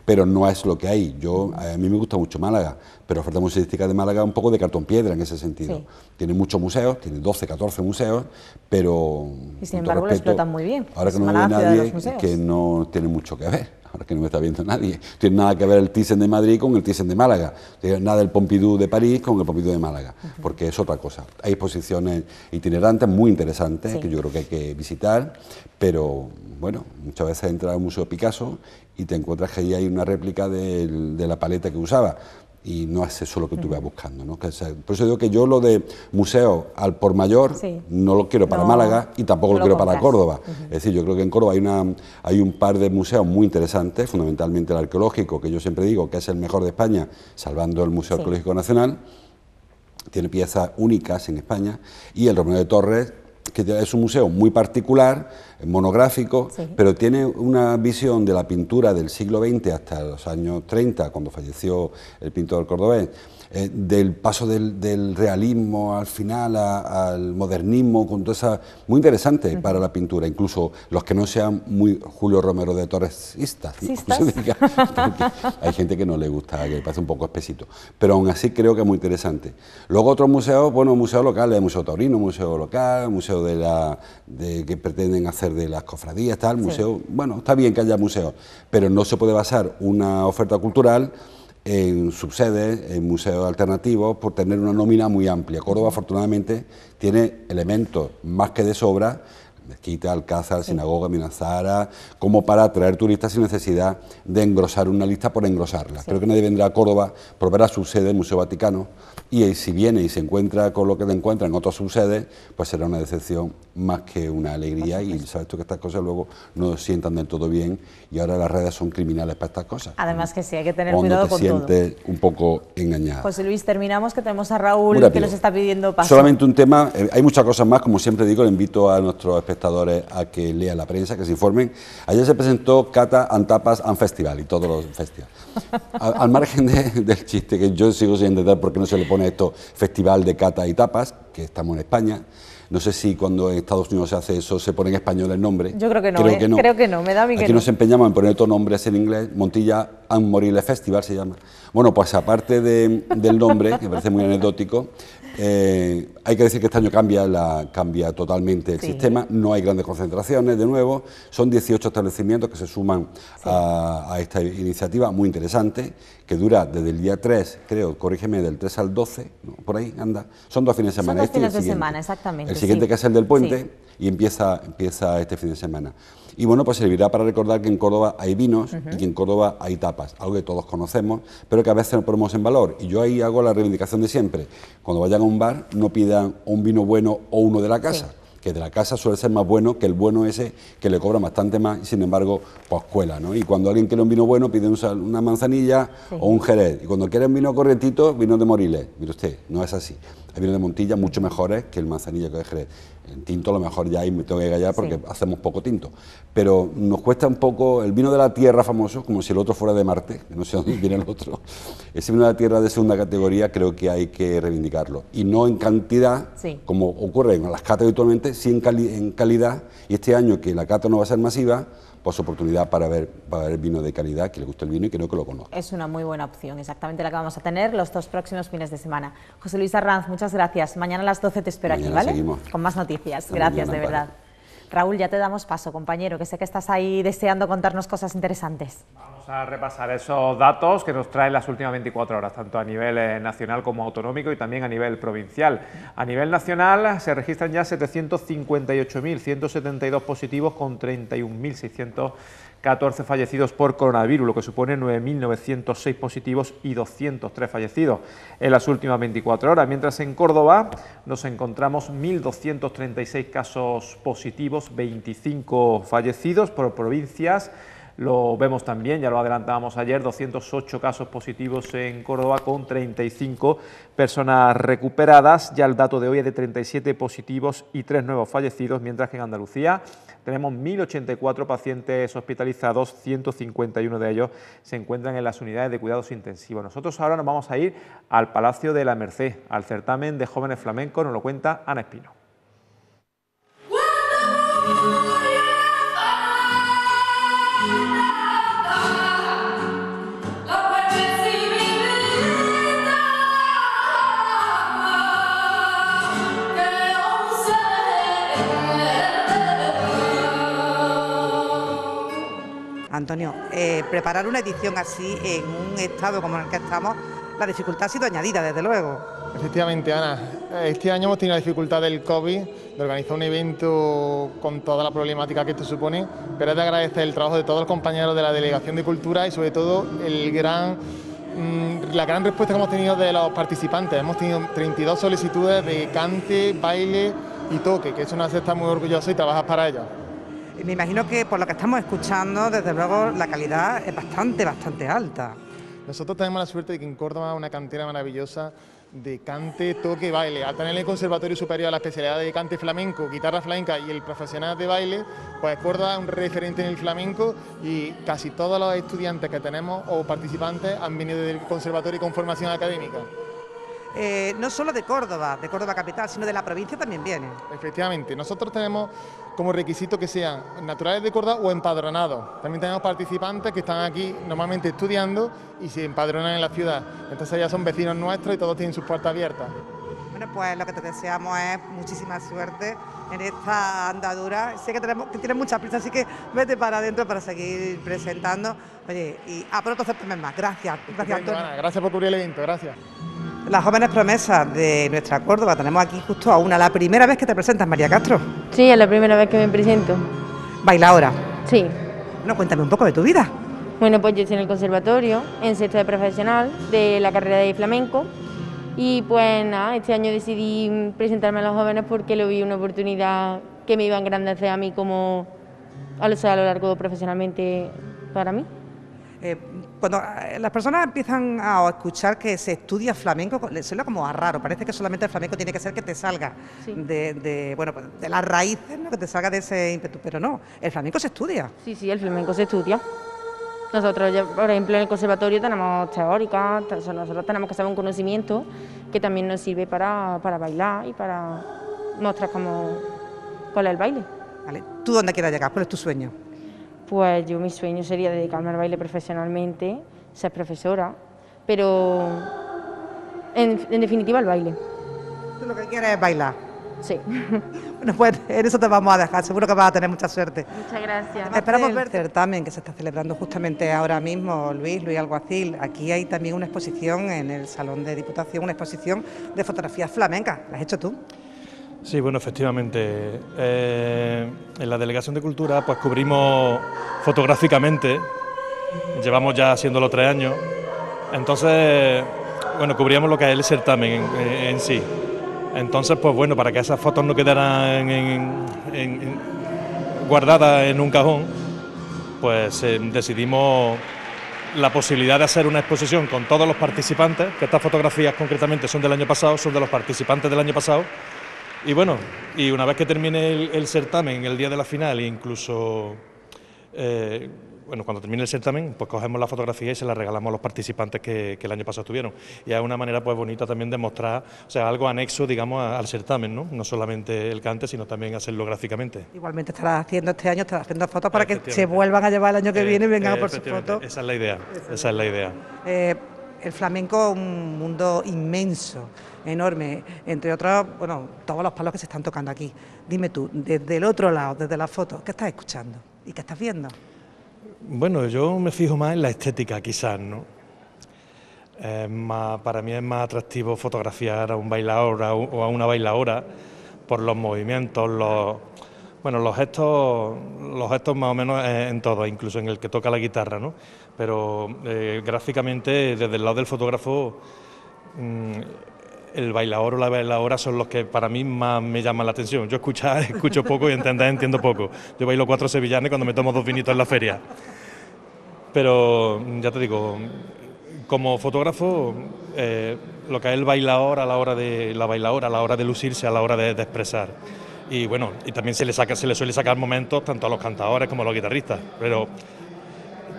Speaker 3: Pero no es lo que hay. Yo A mí me gusta mucho Málaga, pero la oferta museística de Málaga un poco de cartón piedra en ese sentido. Tiene muchos museos, tiene 12, 14 museos, pero...
Speaker 1: Y sin embargo lo explotan muy bien.
Speaker 3: Ahora que no hay nadie que no tiene mucho que ver ahora que no me está viendo nadie, tiene nada que ver el Thyssen de Madrid con el Thyssen de Málaga, tiene nada el Pompidou de París con el Pompidou de Málaga, porque es otra cosa. Hay exposiciones itinerantes muy interesantes que yo creo que hay que visitar, pero bueno, muchas veces entras al Museo Picasso y te encuentras que ahí hay una réplica de la paleta que usaba y no es eso lo que tú vas buscando. ¿no? por eso digo que yo lo de museo al por mayor no lo quiero para Málaga y tampoco lo, quiero para Córdoba. Es decir, yo creo que en Córdoba hay, una, hay un par de museos muy interesantes, fundamentalmente el arqueológico, que yo siempre digo que es el mejor de España, salvando el Museo Arqueológico Nacional, tiene piezas únicas en España, y el Romero de Torres, que es un museo muy particular, monográfico, pero tiene una visión de la pintura del siglo XX hasta los años 30, cuando falleció el pintor cordobés, eh, del paso del, realismo al final al modernismo, con toda esa... muy interesante para la pintura, incluso los que no sean muy Julio Romero de Torresistas, hay gente que no le gusta, que parece un poco espesito, pero aún así creo que es muy interesante. Luego otros museos, bueno, museos locales, Museo Taurino, Museo Local, Museo de la... De, que pretenden hacer de las cofradías, tal, museo, bueno, está bien que haya museos, pero no se puede basar una oferta cultural en subsedes, en museos alternativos, por tener una nómina muy amplia. Córdoba, afortunadamente, tiene elementos más que de sobra Mezquita, Alcázar, Sinagoga, Minazara, como para atraer turistas sin necesidad de engrosar una lista por engrosarla. Creo que nadie vendrá a Córdoba por ver a su sede, el Museo Vaticano, y si viene y se encuentra con lo que le encuentra en otras subsedes, pues será una decepción más que una alegría y sabes tú que estas cosas luego no sientan del todo bien y ahora las redes son criminales para estas cosas.
Speaker 1: Además que sí, hay que tener cuidado
Speaker 3: te
Speaker 1: con
Speaker 3: sientes un poco engañado.
Speaker 1: José Luis, terminamos que tenemos a Raúl que nos está pidiendo paso.
Speaker 3: Solamente un tema, eh, hay muchas cosas más, como siempre digo, le invito a nuestros espectadores a que lean la prensa, que se informen. Ayer se presentó Cata Antapas and Festival y todos los festivales. al, margen del chiste, que yo sigo sin entender por qué no se le pone esto Festival de Cata y Tapas, que estamos en España. No sé si cuando en Estados Unidos se hace eso se pone en español el nombre.
Speaker 1: Yo creo que no, creo, ¿eh? que, no. creo que no, me da a
Speaker 3: Aquí nos empeñamos en poner estos nombres en inglés. Montilla and Morile Festival se llama. Bueno, pues aparte del nombre, que me parece muy anecdótico, eh, hay que decir que este año cambia, la, cambia totalmente el sistema, no hay grandes concentraciones de nuevo, son 18 establecimientos que se suman a, esta iniciativa muy interesante, que dura desde el día 3, creo, corrígeme, del 3 al 12, por ahí anda, son dos fines de semana.
Speaker 1: Son dos este fines de semana, exactamente.
Speaker 3: El siguiente que es el del puente y empieza, empieza este fin de semana. Y bueno, pues servirá para recordar que en Córdoba hay vinos y que en Córdoba hay tapas, algo que todos conocemos, pero que a veces no ponemos en valor. Y yo ahí hago la reivindicación de siempre. Cuando vayan a un bar, no pidan un vino bueno o uno de la casa. Que de la casa suele ser más bueno que el bueno ese que le cobra bastante más y sin embargo pues cuela, ¿no? Y cuando alguien quiere un vino bueno pide una manzanilla o un jerez y cuando quiere un vino corrientito, vino de Moriles, mire usted, no es así. Hay vinos de Montilla mucho mejores que el manzanilla que el jerez. En tinto a lo mejor ya ahí me tengo que callar porque hacemos poco tinto. Pero nos cuesta un poco el vino de la tierra famoso, como si el otro fuera de Marte, que no sé dónde viene el otro. Ese vino de la tierra de segunda categoría creo que hay que reivindicarlo. Y no en cantidad, como ocurre en las catas habitualmente, sí en, en calidad. Y este año que la cata no va a ser masiva, pues oportunidad para ver, para ver vino de calidad, que le guste el vino y que no que lo conozca.
Speaker 1: Es una muy buena opción, exactamente la que vamos a tener los dos próximos fines de semana. José Luis Arranz, muchas gracias. Mañana a las 12 te espero aquí, ¿vale? Con más noticias. gracias, de verdad. Raúl, ya te damos paso, compañero, que sé que estás ahí deseando contarnos cosas interesantes.
Speaker 2: Vamos a repasar esos datos que nos traen las últimas 24 horas, tanto a nivel eh, nacional como autonómico y también a nivel provincial. A nivel nacional se registran ya 758.172 positivos con 31.600 14 fallecidos por coronavirus, lo que supone 9.906 positivos y 203 fallecidos en las últimas 24 horas, mientras en Córdoba nos encontramos 1.236 casos positivos, 25 fallecidos por provincias, lo vemos también, ya lo adelantábamos ayer, 208 casos positivos en Córdoba con 35 personas recuperadas. Ya el dato de hoy es de 37 positivos y 3 nuevos fallecidos, mientras que en Andalucía tenemos 1.084 pacientes hospitalizados, 151 de ellos se encuentran en las unidades de cuidados intensivos. Nosotros ahora nos vamos a ir al Palacio de la Merced, al certamen de jóvenes flamencos, nos lo cuenta Ana Espino.
Speaker 4: Antonio, eh, preparar una edición así en un estado como en el que estamos, la dificultad ha sido añadida, desde luego.
Speaker 5: Efectivamente, Ana. Este año hemos tenido la dificultad del COVID, de organizar un evento con toda la problemática que esto supone, pero es de agradecer el trabajo de todos los compañeros de la Delegación de Cultura y sobre todo mm, la gran respuesta que hemos tenido de los participantes. Hemos tenido 32 solicitudes de cante, baile y toque, que es una cesta muy orgullosa y trabajas para ello.
Speaker 4: Me imagino que por lo que estamos escuchando, desde luego la calidad es bastante, bastante alta.
Speaker 5: Nosotros tenemos la suerte de que en Córdoba una cantera maravillosa de cante, toque y baile. Al tener el Conservatorio Superior la especialidad de cante flamenco, guitarra flamenca y el profesional de baile, pues Córdoba es un referente en el flamenco y casi todos los estudiantes que tenemos o participantes han venido del conservatorio con formación académica.
Speaker 4: Eh, no solo de Córdoba, de Córdoba capital, sino de la provincia también viene.
Speaker 5: Efectivamente, nosotros tenemos como requisito que sean naturales de Córdoba o empadronados. También tenemos participantes que están aquí normalmente estudiando y se empadronan en la ciudad. Entonces ya son vecinos nuestros y todos tienen sus puertas abiertas.
Speaker 4: Bueno, pues lo que te deseamos es muchísima suerte en esta andadura. Sé que, tenemos, que tienes mucha prisa, así que vete para adentro para seguir presentando. Oye, y a pronto también más. Gracias. Gracias, Antonio.
Speaker 5: Gracias por tu el evento, gracias.
Speaker 4: Las jóvenes promesas de nuestra Córdoba, tenemos aquí justo a una. La primera vez que te presentas, María Castro.
Speaker 6: Sí, es la primera vez que me presento.
Speaker 4: Baila ahora.
Speaker 6: Sí.
Speaker 4: Bueno, cuéntame un poco de tu vida.
Speaker 6: Bueno, pues yo estoy en el conservatorio, en sexto de profesional de la carrera de flamenco. Y pues nada, este año decidí presentarme a los jóvenes porque lo vi una oportunidad que me iba a engrandecer a mí como a lo, a lo largo profesionalmente para mí.
Speaker 4: Eh, cuando eh, las personas empiezan a escuchar que se estudia flamenco, les suena como a raro, parece que solamente el flamenco tiene que ser que te salga de, bueno, pues, de las raíces, ¿no? que te salga de ese ímpetu, pero no, el flamenco se estudia.
Speaker 6: Sí, sí, el flamenco se estudia. Nosotros, por ejemplo, en el conservatorio tenemos teóricas, nosotros tenemos que saber un conocimiento que también nos sirve para, para bailar y para mostrar cómo, cuál es el baile.
Speaker 4: Vale. ¿Tú dónde quieres llegar? ¿Cuál es tu sueño?
Speaker 6: Pues yo mi sueño sería dedicarme al baile profesionalmente, ser profesora, pero en, definitiva al baile.
Speaker 4: Tú lo que quieres es bailar.
Speaker 6: Sí.
Speaker 4: Bueno, pues en eso te vamos a dejar, seguro que vas a tener mucha suerte.
Speaker 6: Muchas gracias.
Speaker 4: Esperamos ver el certamen que se está celebrando justamente ahora mismo, Luis, Luis Alguacil. Aquí hay también una exposición en el Salón de Diputación, una exposición de fotografías flamencas. ¿La has hecho tú?
Speaker 7: Sí, bueno, efectivamente. Eh, en la Delegación de Cultura pues cubrimos fotográficamente, llevamos ya haciéndolo tres años, entonces, bueno, cubríamos lo que es el certamen en, sí. Entonces, pues bueno, para que esas fotos no quedaran guardadas en un cajón, pues eh, decidimos la posibilidad de hacer una exposición con todos los participantes, que estas fotografías concretamente son del año pasado, son de los participantes del año pasado, y bueno, y una vez que termine el, certamen, el día de la final, incluso, eh, bueno, cuando termine el certamen, pues cogemos la fotografía y se la regalamos a los participantes que, el año pasado tuvieron. Y es una manera pues bonita también de mostrar, o sea, algo anexo, digamos, al certamen, ¿no? No solamente el cante, sino también hacerlo gráficamente.
Speaker 4: Igualmente estarás haciendo este año, estarás haciendo fotos para que se vuelvan a llevar el año que viene y vengan a por su foto.
Speaker 7: Esa es la idea, esa es la idea.
Speaker 4: Eh, el flamenco es un mundo inmenso enorme, entre otros, bueno, todos los palos que se están tocando aquí. Dime tú, desde el otro lado, desde la foto, ¿qué estás escuchando y qué estás viendo?
Speaker 7: Bueno, yo me fijo más en la estética, quizás, ¿no? para mí es más atractivo fotografiar a un bailador o a una bailadora por los movimientos, los, bueno, los gestos, los gestos más o menos en todo, incluso en el que toca la guitarra, ¿no? Pero eh, gráficamente, desde el lado del fotógrafo, mm, el bailador o la bailadora son los que para mí más me llaman la atención. Yo escuchar, escucho poco y entender, entiendo poco. Yo bailo cuatro sevillanes cuando me tomo dos vinitos en la feria. Pero ya te digo, como fotógrafo, eh, lo que es el bailador a la hora de la bailadora, a la hora de lucirse, a la hora de, expresar. Y bueno, y también se le saca, se le suele sacar momentos tanto a los cantadores como a los guitarristas. Pero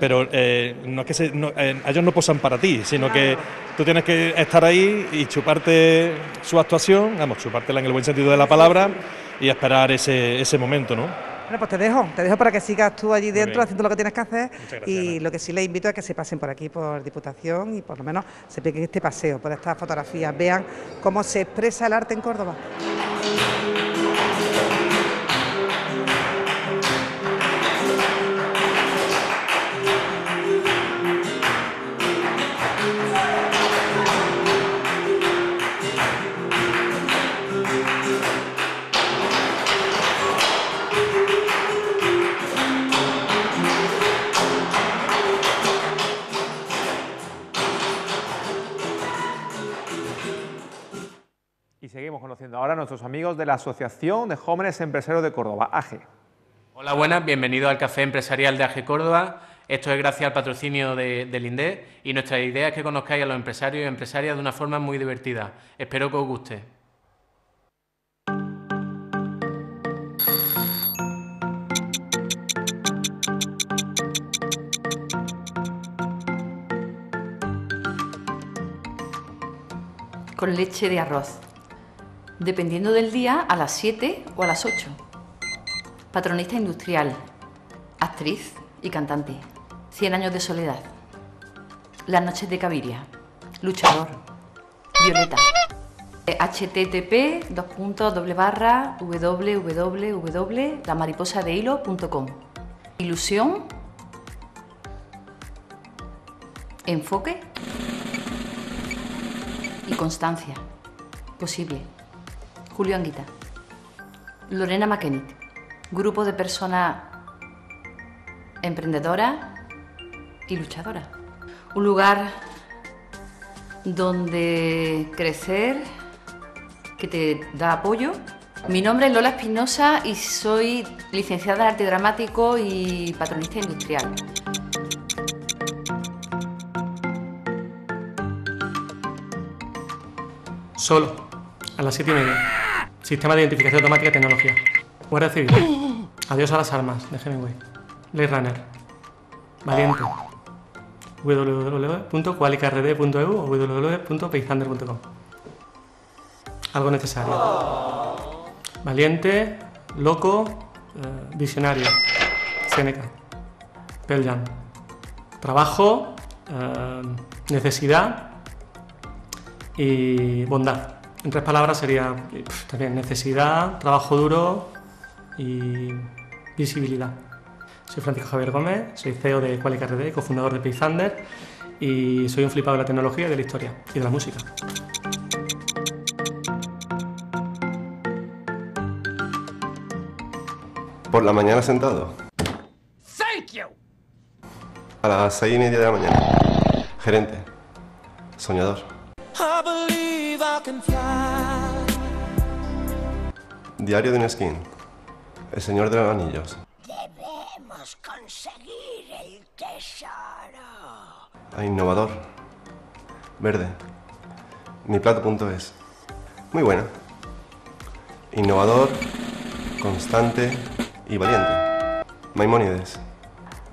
Speaker 7: pero eh, no es que eh, ellos no posan para ti, sino que tú tienes que estar ahí y chuparte su actuación, vamos, chupártela en el buen sentido de la palabra y esperar ese, ese momento, ¿no?
Speaker 4: Bueno, pues te dejo, te dejo para que sigas tú allí dentro haciendo lo que tienes que hacer y lo que sí les invito es que se pasen por aquí, por Diputación y por lo menos se peguen este paseo por estas fotografías, vean cómo se expresa el arte en Córdoba.
Speaker 2: Seguimos conociendo ahora a nuestros amigos de la Asociación de Jóvenes Empresarios de Córdoba, AGE.
Speaker 8: Hola, buenas, bienvenido al Café Empresarial de AGE Córdoba. Esto es gracias al patrocinio del INDE y nuestra idea es que conozcáis a los empresarios y empresarias de una forma muy divertida. Espero que os guste.
Speaker 9: Con leche de arroz dependiendo del día, a las 7 o a las 8. Patronista industrial, actriz y cantante. 100 años de soledad. Las noches de Caviria. Luchador. Violeta. http www.lamariposadehilo.com Ilusión, enfoque y constancia. Posible. Julio Anguita. Lorena McKennitt. Grupo de personas emprendedoras y luchadoras. Un lugar donde crecer, que te da apoyo. Mi nombre es Lola Espinosa y soy licenciada en arte dramático y patronista industrial.
Speaker 8: Solo, a las 7 y media. Sistema de identificación automática y tecnología. Guardia Civil. Adiós a las armas, de Hemingway. Blade Runner. Valiente. www.qualicarred.eu o www.paythunder.com. Algo necesario. Valiente, loco, eh, visionario. Seneca. Pearl Trabajo, eh, necesidad y bondad. En tres palabras sería también necesidad, trabajo duro y visibilidad. Soy Francisco Javier Gómez, soy CEO de Qualica RD, cofundador de Paythunder y soy un flipado de la tecnología y de la historia y de la música.
Speaker 10: Por la mañana sentado.
Speaker 11: Thank you.
Speaker 10: A las seis y media de la mañana. Gerente. Soñador. Diario de un skin. El señor de los anillos.
Speaker 11: Debemos conseguir el tesoro.
Speaker 10: A innovador. Verde. Mi plato.es. Muy buena. Innovador, constante y valiente. Maimónides.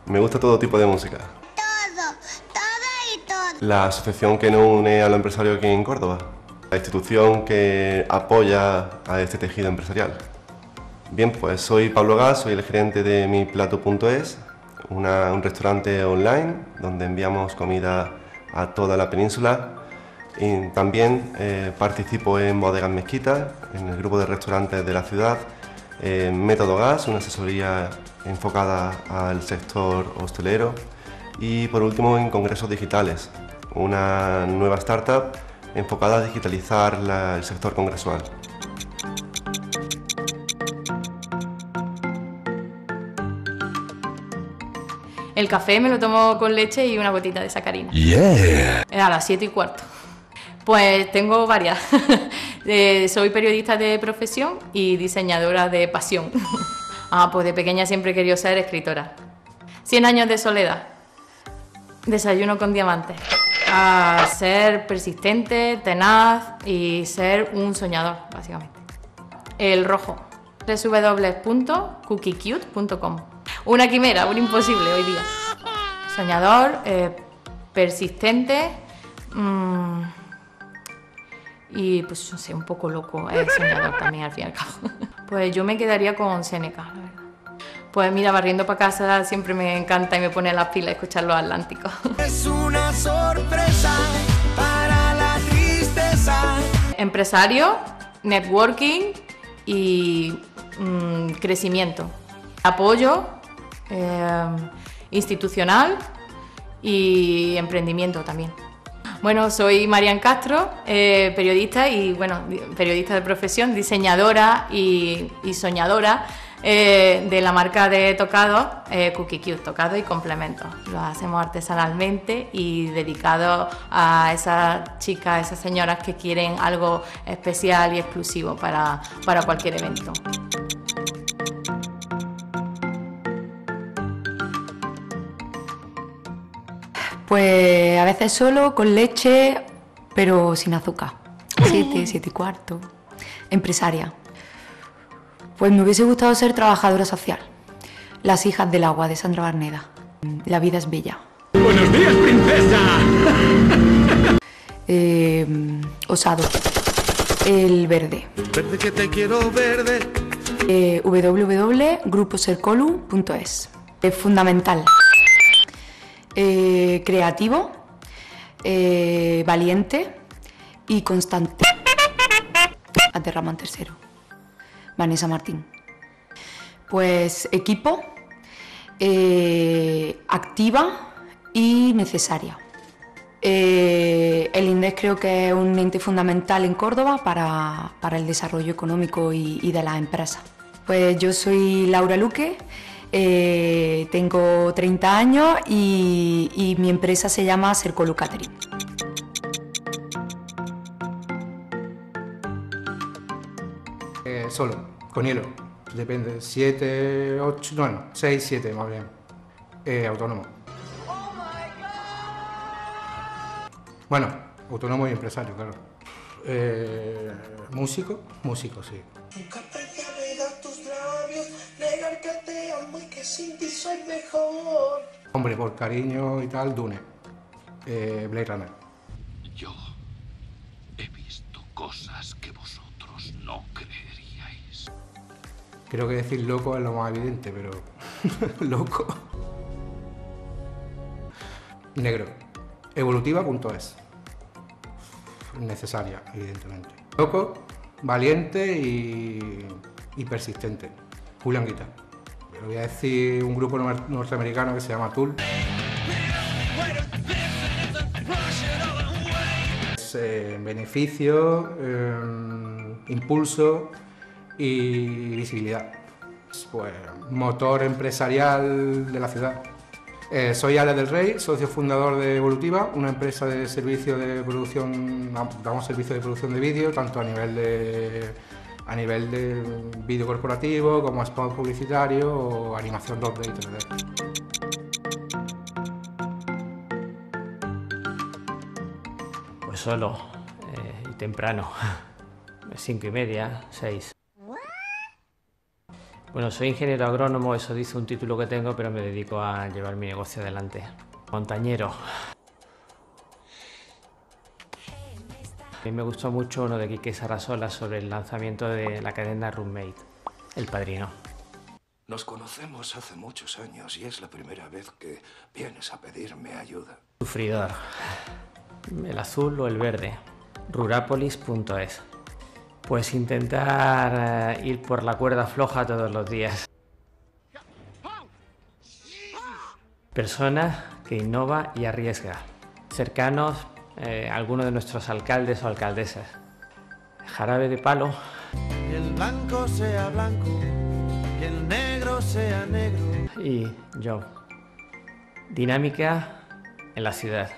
Speaker 10: Me gusta todo tipo de música.
Speaker 11: Todo, todo y todo.
Speaker 10: La asociación que nos une a los empresarios aquí en Córdoba. La institución que apoya a este tejido empresarial. Bien, pues soy Pablo Gas, soy el gerente de miplato.es, un restaurante online donde enviamos comida a toda la península. Y también eh, participo en Bodegas Mezquita, en el grupo de restaurantes de la ciudad, eh, Método Gas, una asesoría enfocada al sector hostelero. Y por último en Congresos Digitales, una nueva startup enfocada a digitalizar la- el sector congresual.
Speaker 12: El café me lo tomo con leche y una gotita de sacarina.
Speaker 11: Yeah.
Speaker 12: A las 7 y cuarto. Pues tengo varias. Eh, soy periodista de profesión y diseñadora de pasión. ah, pues de pequeña siempre he querido ser escritora. 100 años de soledad. Desayuno con diamantes. A ser persistente, tenaz y ser un soñador, básicamente. El rojo. www.cookiecute.com. Una quimera, un imposible hoy día. Soñador, eh, persistente mm, y pues no sé, un poco loco, eh, soñador también al fin y al cabo. Pues yo me quedaría con Seneca, la verdad. Pues mira, barriendo para casa siempre me encanta y me pone las pilas escuchar los Atlánticos.
Speaker 11: Es una sorpresa para la tristeza.
Speaker 12: Empresario, networking y mm, crecimiento. Apoyo eh, institucional y emprendimiento también. Bueno, soy Marian Castro, eh, periodista y bueno, di- periodista de profesión, diseñadora y, y soñadora eh, de la marca de tocados eh, Cookie Cute, tocado y complementos. Lo hacemos artesanalmente y dedicado a esas chicas, a esas señoras que quieren algo especial y exclusivo para, para cualquier evento.
Speaker 9: Pues a veces solo, con leche, pero sin azúcar. Siete, siete y cuarto. Empresaria. Pues me hubiese gustado ser trabajadora social. Las hijas del agua de Sandra Barneda. La vida es bella.
Speaker 11: Buenos días, princesa.
Speaker 9: Eh, osado. El verde.
Speaker 11: Verde que te quiero verde.
Speaker 9: Eh, www.gruposercolu.es. Es fundamental. Eh, creativo, eh, valiente y constante.
Speaker 13: Aterraman III. Vanessa Martín. Pues equipo, eh, activa y necesaria. Eh, el INDES creo que es un ente fundamental en Córdoba para, para el desarrollo económico y, de las empresas. Pues yo soy Laura Luque, eh, tengo 30 años y, y, mi empresa se llama Cercolu Catering.
Speaker 14: Solo, con hielo, depende, 7, 8, bueno, 6, 7 más bien, eh, autónomo. Bueno, autónomo y empresario, claro. Eh, músico, músico, sí.
Speaker 11: Nunca negar tus labios, negar que te amo y que sin ti soy mejor.
Speaker 14: Hombre, por cariño y tal, Dune. Eh, Blade Runner.
Speaker 15: Yo he visto cosas que vosotros no creeríais.
Speaker 14: Creo que decir loco es lo más evidente, pero. loco. Negro. Evolutiva.es. Necesaria, evidentemente. Loco, valiente y, y persistente. Julian Guita. Pero voy a decir un grupo norteamericano que se llama Tool. Eh, beneficio, eh, impulso y visibilidad. Pues motor empresarial de la ciudad. Eh, soy Ale del Rey, socio fundador de Evolutiva, una empresa de servicio de producción, damos servicio de producción de vídeo, tanto a nivel de a nivel de vídeo corporativo, como spot publicitario o animación 2D y 3D.
Speaker 16: Pues solo eh, y temprano, cinco y media, seis. Bueno, soy ingeniero agrónomo, eso dice un título que tengo, pero me dedico a llevar mi negocio adelante. Montañero. A mí me gustó mucho uno de Quique Sarasola sobre el lanzamiento de la cadena Roommate, El Padrino.
Speaker 15: Nos conocemos hace muchos años y es la primera vez que vienes a pedirme ayuda.
Speaker 16: Sufridor. El azul o el verde. Rurapolis.es. Pues intentar eh, ir por la cuerda floja todos los días. Persona que innova y arriesga. Cercanos eh, a alguno de nuestros alcaldes o alcaldesas. Jarabe de palo.
Speaker 11: El blanco sea blanco, que el negro sea negro.
Speaker 16: Y yo. Dinámica en la ciudad.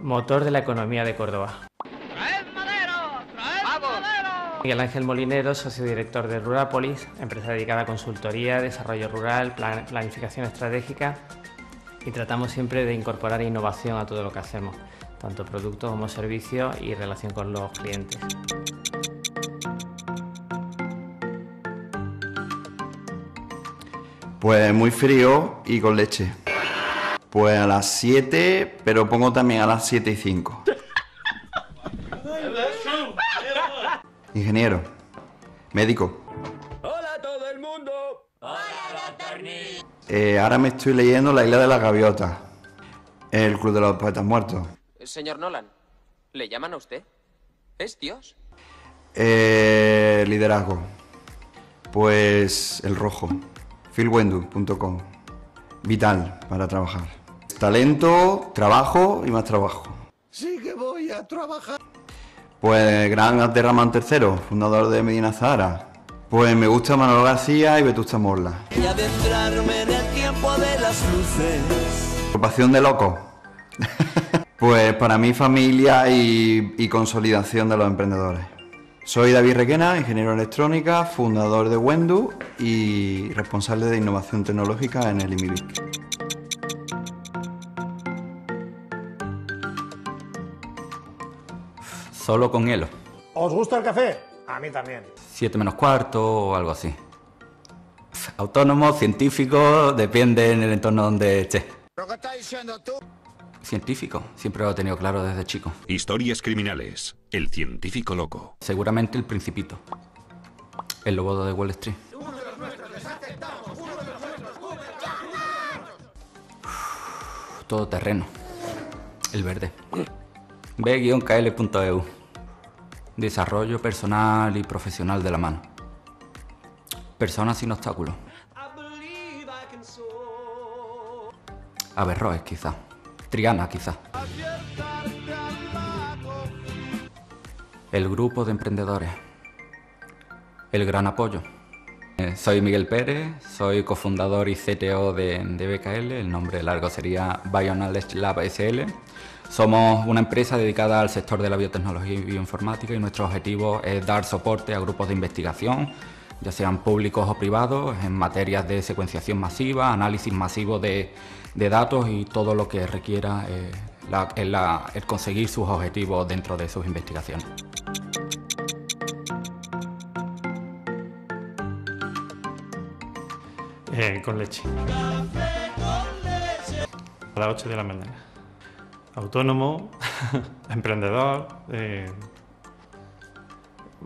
Speaker 16: Motor de la economía de Córdoba. Miguel Ángel Molinero, socio director de Rurapolis, empresa dedicada a consultoría, desarrollo rural, plan, planificación estratégica y tratamos siempre de incorporar innovación a todo lo que hacemos, tanto productos como servicios y relación con los clientes.
Speaker 17: Pues muy frío y con leche. Pues a las 7, pero pongo también a las 7 y 5. Ingeniero. Médico.
Speaker 11: Hola a todo el mundo. Hola,
Speaker 17: Eh, ahora me estoy leyendo La Isla de las Gaviotas. El Club de los Poetas Muertos.
Speaker 18: Señor Nolan, ¿le llaman a usted? ¿Es Dios?
Speaker 17: Eh, liderazgo. Pues el rojo. philwendu.com. Vital para trabajar. Talento, trabajo y más trabajo.
Speaker 11: Sí que voy a trabajar.
Speaker 17: Pues Gran Abderramán III, fundador de Medina Zahara. Pues me gusta Manolo García y Vetusta Morla.
Speaker 11: Y adentrarme en el tiempo de las luces.
Speaker 17: Ocupación de loco. pues para mí familia y, y consolidación de los emprendedores. Soy David Requena, ingeniero en electrónica, fundador de Wendu y responsable de innovación tecnológica en el IMIBIC.
Speaker 19: Solo con hielo.
Speaker 20: ¿Os gusta el café? A mí también.
Speaker 19: Siete menos cuarto o algo así. Autónomo, científico, depende en el entorno donde esté.
Speaker 11: ¿Pero qué estás diciendo tú?
Speaker 19: Científico, siempre lo he tenido claro desde chico.
Speaker 21: Historias criminales. El científico loco.
Speaker 19: Seguramente el principito. El lobo de Wall Street. Todo terreno. El verde. B-kl.eu. desarrollo personal y profesional de la mano. Personas sin obstáculos. Averroes, quizá. Triana, quizá. El grupo de emprendedores. El gran apoyo. Eh, soy Miguel Pérez, soy cofundador y CTO de, BKL, el nombre largo sería Bionknowledge Lab SL. Somos una empresa dedicada al sector de la biotecnología y bioinformática y nuestro objetivo es dar soporte a grupos de investigación, ya sean públicos o privados, en materias de secuenciación masiva, análisis masivo de, datos y todo lo que requiera eh, el conseguir sus objetivos dentro de sus investigaciones.
Speaker 22: Eh, con leche. A las 8 de la mañana. Autónomo, emprendedor. eh,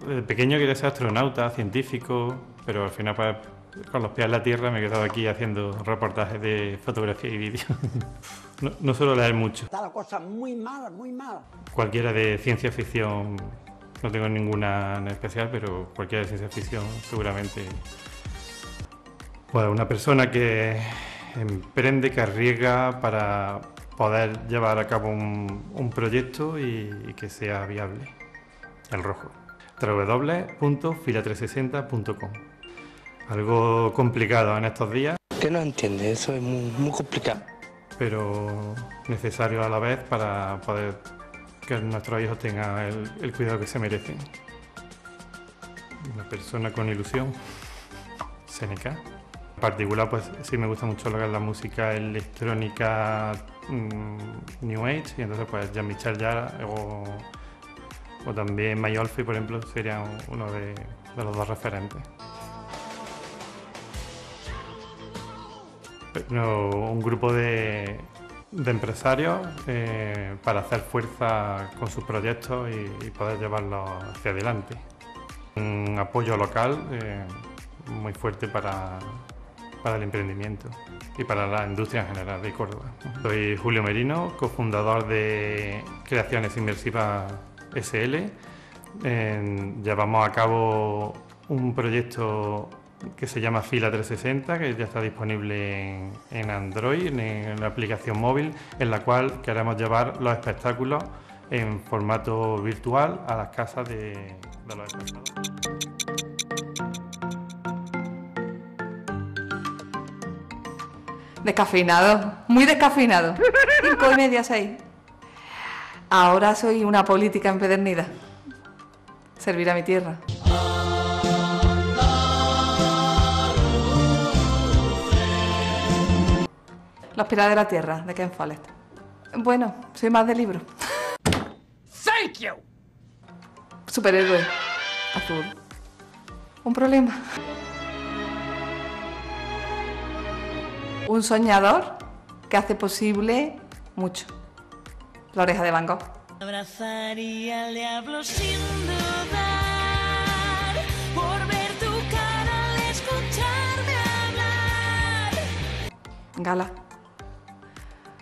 Speaker 22: de pequeño quería ser astronauta, científico, pero al final pues, con los pies en la tierra me he quedado aquí haciendo reportajes de fotografía y vídeo. no, no suelo leer mucho.
Speaker 20: Está la cosa muy mala, muy mala.
Speaker 22: Cualquiera de ciencia ficción, no tengo ninguna en especial, pero cualquiera de ciencia ficción seguramente. Bueno, una persona que emprende, que arriesga para poder llevar a cabo un, un proyecto y, y que sea viable. El rojo. www.fila360.com Algo complicado en estos días.
Speaker 20: Usted no entiende, eso es muy, muy complicado.
Speaker 22: pero necesario a la vez para poder que nuestros hijos tengan el, el cuidado que se merecen. Una persona con ilusión, Seneca. Particular, pues sí me gusta mucho lo que es la música electrónica mm, New Age, y entonces pues Jean-Michel Jarre o, o también Mayolfi, por ejemplo, sería uno de, de los dos referentes. No, un grupo de, de empresarios eh, para hacer fuerza con sus proyectos y, y poder llevarlos hacia adelante. Un apoyo local eh, muy fuerte para, para el emprendimiento y para la industria en general de Córdoba. Soy Julio Merino, cofundador de Creaciones Inmersivas SL. Llevamos a cabo un proyecto que se llama Fila 360, que ya está disponible en, Android, en, en la aplicación móvil, en la cual queremos llevar los espectáculos en formato virtual a las casas de, de los espectadores.
Speaker 12: Descafeinado, muy descafeinado. Cinco y media, seis. Ahora soy una política empedernida. Servir a mi tierra. Los pilares de la tierra, de Ken Follett. Bueno, soy más de libro.
Speaker 11: Thank you.
Speaker 12: Superhéroe. Azul. Un problema. Un soñador que hace posible mucho. La oreja de Van Gogh.
Speaker 11: Abrazaría al diablo sin dudar por ver tu cara al escucharme hablar.
Speaker 12: Gala.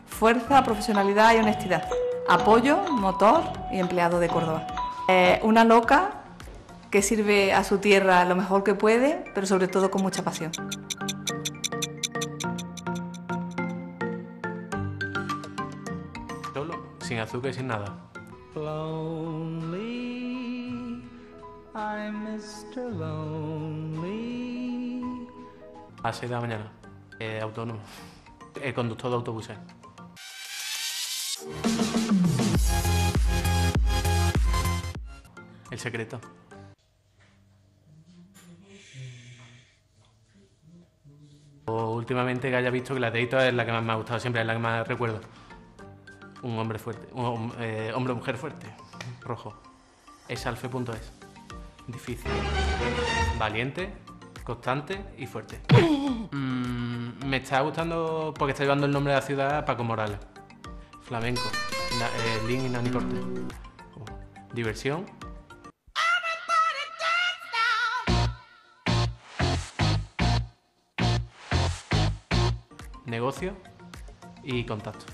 Speaker 12: Fuerza, profesionalidad y honestidad. Apoyo, motor y empleado de Córdoba. Eh, una loca que sirve a su tierra lo mejor que puede, pero sobre todo con mucha pasión.
Speaker 8: Sin azúcar y sin nada.
Speaker 11: Lonely, I'm Mr. Lonely.
Speaker 8: A las 6 de la mañana. Eh, autónomo. El conductor de autobuses. El secreto. O últimamente que haya visto que la Hito es la que más me ha gustado siempre, es la que más recuerdo. Un hombre fuerte, un eh, hombre o mujer fuerte, rojo. Es alfe.es. Difícil. Valiente, constante y fuerte. Mm, me está gustando porque está llevando el nombre de la ciudad Paco Morales. Flamenco. Na- eh, Lin y Nani Cortés. Oh. Diversión. Negocio y contacto.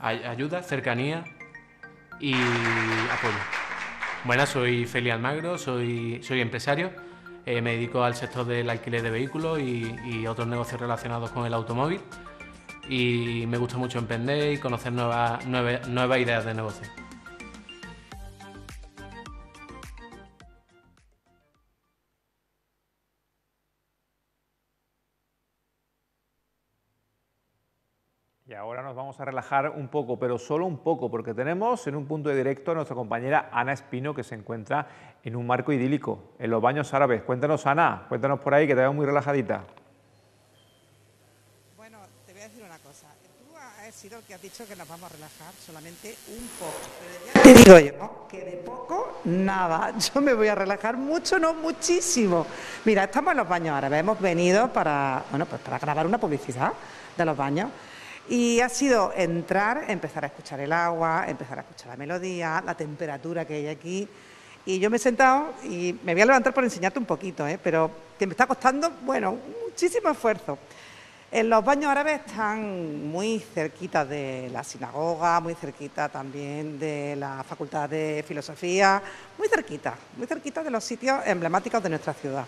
Speaker 8: Ay- ayuda, cercanía y apoyo. Buenas, soy Feli Almagro, soy, soy empresario. Eh, me dedico al sector del alquiler de vehículos y, otros negocios relacionados con el automóvil. Y me gusta mucho emprender y conocer nuevas, nuevas ideas de negocio.
Speaker 2: A relajar un poco, pero solo un poco, porque tenemos en un punto de directo a nuestra compañera Ana Espino, que se encuentra en un marco idílico, en los baños árabes. Cuéntanos, Ana, cuéntanos por ahí, que te veo muy relajadita.
Speaker 4: Bueno, te voy a decir una cosa. Tú has sido que has dicho que nos vamos a relajar solamente un poco. Pero te digo yo que de poco, nada. Yo me voy a relajar mucho, no muchísimo. Mira, estamos en los baños árabes. Hemos venido para, bueno, pues para grabar una publicidad de los baños. Y ha sido entrar, empezar a escuchar el agua, empezar a escuchar la melodía, la temperatura que hay aquí. Y yo me he sentado y me voy a levantar por enseñarte un poquito, ¿eh? pero que me está costando, bueno, muchísimo esfuerzo. En los baños árabes están muy cerquita de la sinagoga, muy cerquita también de la Facultad de Filosofía, muy cerquita, muy cerquita de los sitios emblemáticos de nuestra ciudad.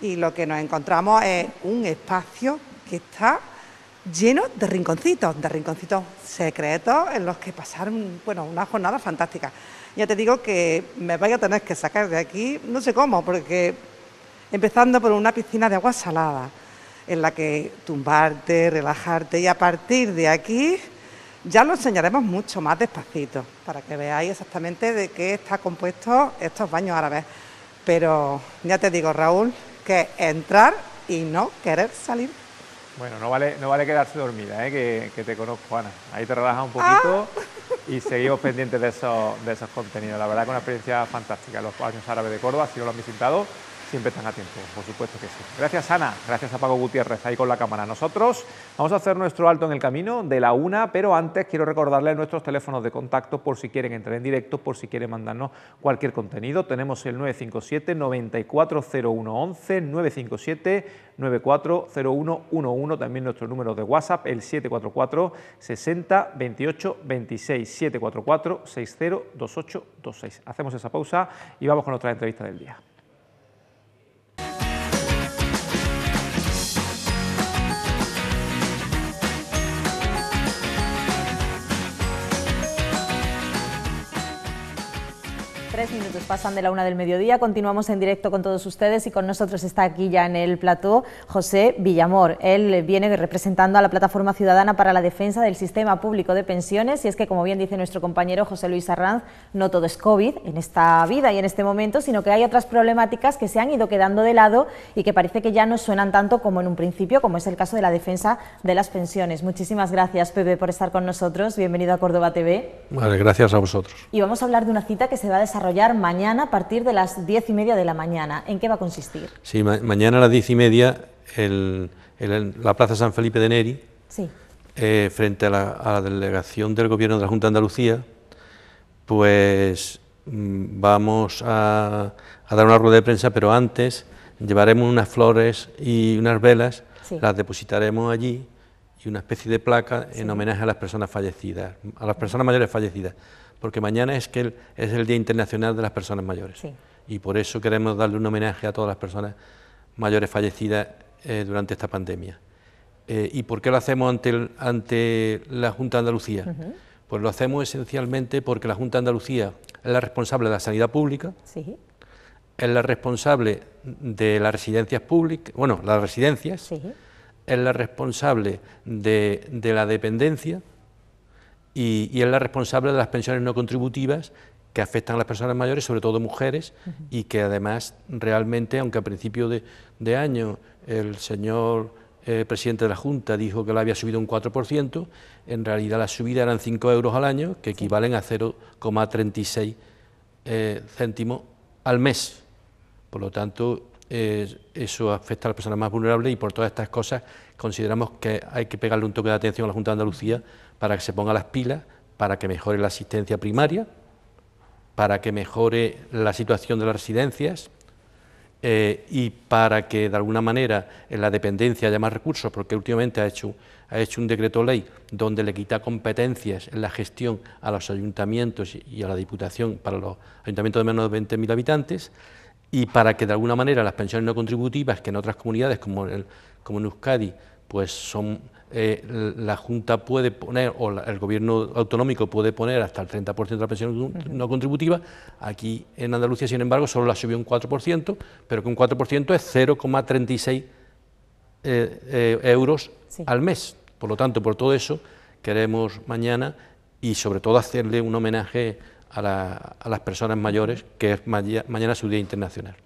Speaker 4: Y lo que nos encontramos es un espacio que está lleno de rinconcitos, de rinconcitos secretos en los que pasar bueno, una jornada fantástica. Ya te digo que me vaya a tener que sacar de aquí, no sé cómo, porque empezando por una piscina de agua salada, en la que tumbarte, relajarte y a partir de aquí ya lo enseñaremos mucho más despacito, para que veáis exactamente de qué está compuesto estos baños árabes. Pero ya te digo, Raúl, que entrar y no querer salir.
Speaker 2: Bueno, no vale, no vale quedarse dormida, ¿eh? que, que, te conozco, Ana. Ahí te relajas un poquito y seguimos pendientes de esos, de esos contenidos. La verdad que una experiencia fantástica. Los baños árabes de Córdoba, si no lo han visitado, siempre están a tiempo, por supuesto que sí. Gracias, Ana. Gracias a Paco Gutiérrez ahí con la cámara. Nosotros vamos a hacer nuestro alto en el camino de la una, pero antes quiero recordarles nuestros teléfonos de contacto por si quieren entrar en directo, por si quieren mandarnos cualquier contenido. Tenemos el 957 940111, 957 940111, también nuestro número de WhatsApp, el 744 60 28 26, 744 60 28 26. Hacemos esa pausa y vamos con nuestra entrevista del día.
Speaker 23: Tres minutos pasan de la una del mediodía, continuamos en directo con todos ustedes y con nosotros está aquí ya en el plató José Villamor. Él viene representando a la Plataforma Ciudadana para la Defensa del Sistema Público de Pensiones y es que, como bien dice nuestro compañero José Luis Arranz, no todo es COVID en esta vida y en este momento, sino que hay otras problemáticas que se han ido quedando de lado y que parece que ya no suenan tanto como en un principio, como es el caso de la defensa de las pensiones. Muchísimas gracias, Pepe, por estar con nosotros. Bienvenido a Córdoba TV.
Speaker 24: Vale, gracias a vosotros.
Speaker 23: Y vamos a hablar de una cita que se va a desarrollar mañana a partir de las diez y media de la mañana. ¿En qué va a consistir?
Speaker 24: Sí, ma mañana a las diez y media en la Plaza San Felipe de Neri,
Speaker 23: sí.
Speaker 24: eh, frente a la, a la, delegación del Gobierno de la Junta de Andalucía, pues mm, vamos a, a, dar una rueda de prensa, pero antes llevaremos unas flores y unas velas, sí. las depositaremos allí y una especie de placa en homenaje a las personas fallecidas, a las personas mayores fallecidas porque mañana es que el, es el Día Internacional de las Personas Mayores.
Speaker 23: Sí.
Speaker 24: Y por eso queremos darle un homenaje a todas las personas mayores fallecidas eh, durante esta pandemia. Eh, ¿Y por qué lo hacemos ante, el, ante la Junta de Andalucía? Uh -huh. Pues lo hacemos esencialmente porque la Junta de Andalucía es la responsable de la sanidad pública,
Speaker 23: sí.
Speaker 24: es la responsable de las residencias públicas, bueno, las residencias,
Speaker 23: sí.
Speaker 24: es la responsable de, de la dependencia, y, y, es la responsable de las pensiones no contributivas que afectan a las personas mayores, sobre todo mujeres, uh -huh. y que además realmente, aunque a principio de, de año el señor eh, presidente de la Junta dijo que la había subido un 4%, en realidad la subida eran 5 euros al año, que equivalen a 0,36 eh, céntimos al mes. Por lo tanto, eh, eso afecta a las personas más vulnerables y por todas estas cosas consideramos que hay que pegarle un toque de atención a la Junta de Andalucía para que se ponga las pilas, para que mejore la asistencia primaria, para que mejore la situación de las residencias eh, y para que de alguna manera en la dependencia haya más recursos, porque últimamente ha hecho, ha hecho un decreto ley donde le quita competencias en la gestión a los ayuntamientos y a la Diputación para los ayuntamientos de menos de 20.000 habitantes, y para que de alguna manera las pensiones no contributivas, que en otras comunidades como, el, como en Euskadi, pues son eh, la Junta puede poner, o el Gobierno autonómico puede poner hasta el 30% de la pensión no contributiva, aquí en Andalucía, sin embargo, solo la subió un 4%, pero que un 4% es 0,36 eh, eh, euros al mes. Por lo tanto, por todo eso, queremos mañana y sobre todo hacerle un homenaje a, a las personas mayores, que es mañana su Día Internacional.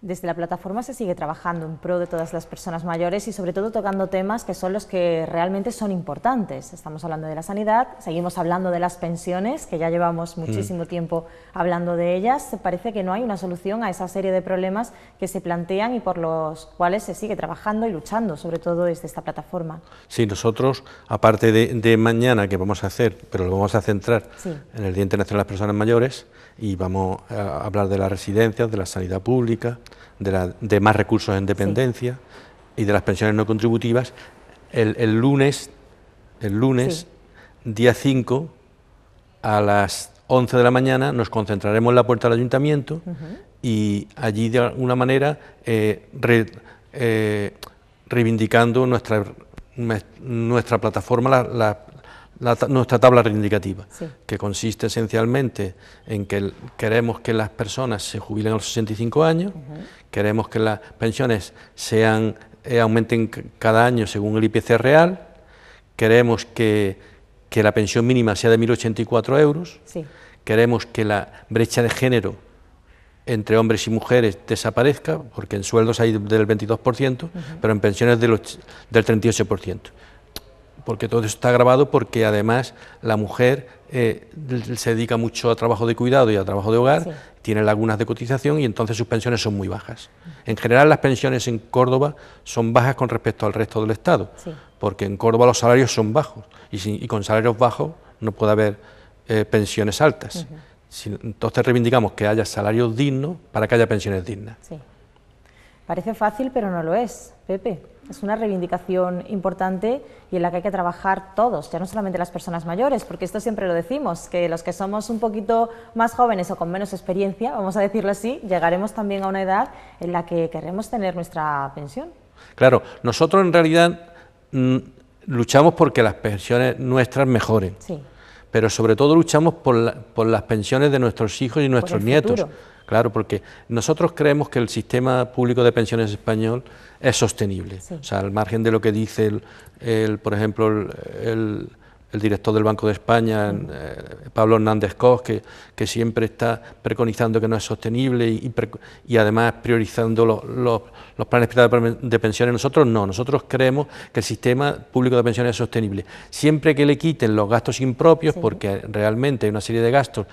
Speaker 23: Desde la plataforma se sigue trabajando en pro de todas las personas mayores y sobre todo tocando temas que son los que realmente son importantes. Estamos hablando de la sanidad, seguimos hablando de las pensiones, que ya llevamos mm. muchísimo tiempo hablando de ellas. Parece que no hay una solución a esa serie de problemas que se plantean y por los cuales se sigue trabajando y luchando, sobre todo desde esta plataforma.
Speaker 24: Sí, nosotros, aparte de, mañana que vamos a hacer, pero lo vamos a centrar en el Día Internacional de las Personas Mayores, y vamos a hablar de las residencias, de la sanidad pública, de, de más recursos en dependencia y de las pensiones no contributivas. El, lunes, el lunes día 5, a las 11 de la mañana, nos concentraremos en la puerta del ayuntamiento y allí de alguna manera eh, eh, reivindicando nuestra, nuestra plataforma, la, nuestra tabla reivindicativa, que consiste esencialmente en que queremos que las personas se jubilen a los 65 años, queremos que las pensiones sean eh, aumenten cada año según el IPC real, queremos que, la pensión mínima sea de 1.084 euros, queremos que la brecha de género entre hombres y mujeres desaparezca, porque en sueldos hay del 22%, pero en pensiones del, del 38% porque todo eso está grabado porque además la mujer eh, se dedica mucho a trabajo de cuidado y a trabajo de hogar, tiene lagunas de cotización y entonces sus pensiones son muy bajas. En general las pensiones en Córdoba son bajas con respecto al resto del Estado, porque en Córdoba los salarios son bajos y, con salarios bajos no puede haber eh, pensiones altas. entonces reivindicamos que haya salarios dignos para que haya pensiones dignas.
Speaker 23: Parece fácil, pero no lo es, Pepe. Es una reivindicación importante y en la que hay que trabajar todos, ya no solamente las personas mayores, porque esto siempre lo decimos, que los que somos un poquito más jóvenes o con menos experiencia, vamos a decirlo así, llegaremos también a una edad en la que queremos tener nuestra pensión.
Speaker 24: Claro, nosotros en realidad mm, luchamos porque las pensiones nuestras mejoren. Sí. Pero sobre todo luchamos por, por las pensiones de nuestros hijos y nuestros nietos. Claro, porque nosotros creemos que el sistema público de pensiones español es sostenible. O sea, al margen de lo que dice, el, por ejemplo, el, director del Banco de España, eh, Pablo Hernández Cos, que, que, siempre está preconizando que no es sostenible y, y además priorizando los planes de pensiones. Nosotros no, nosotros creemos que el sistema público de pensiones es sostenible. Siempre que le quiten los gastos impropios, porque realmente hay una serie de gastos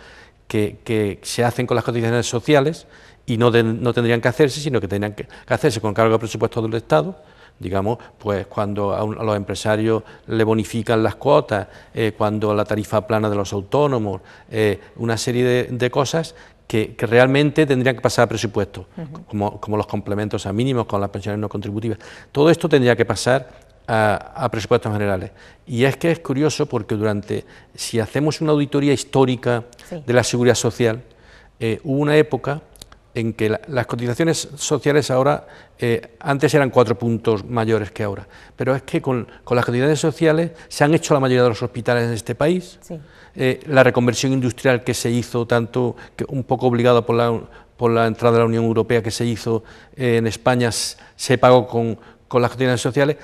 Speaker 24: que, se hacen con las cotizaciones sociales y no, no tendrían que hacerse, sino que tendrían que, hacerse con cargo de presupuesto del Estado, digamos, pues cuando a, los empresarios le bonifican las cuotas, eh, cuando la tarifa plana de los autónomos, eh, una serie de, cosas que, realmente tendrían que pasar a presupuesto, como, como, los complementos a mínimos con las pensiones no contributivas. Todo esto tendría que pasar a, presupuestos generales. Y es que es curioso porque durante, si hacemos una auditoría histórica de la seguridad social, eh, hubo una época en que las cotizaciones sociales ahora, eh, antes eran cuatro puntos mayores que ahora, pero es que con, las cotizaciones sociales se han hecho la mayoría de los hospitales en este país, eh, la reconversión industrial que se hizo, tanto que un poco obligada por la, por la entrada de la Unión Europea que se hizo en España, se pagó con, con las cotizaciones sociales,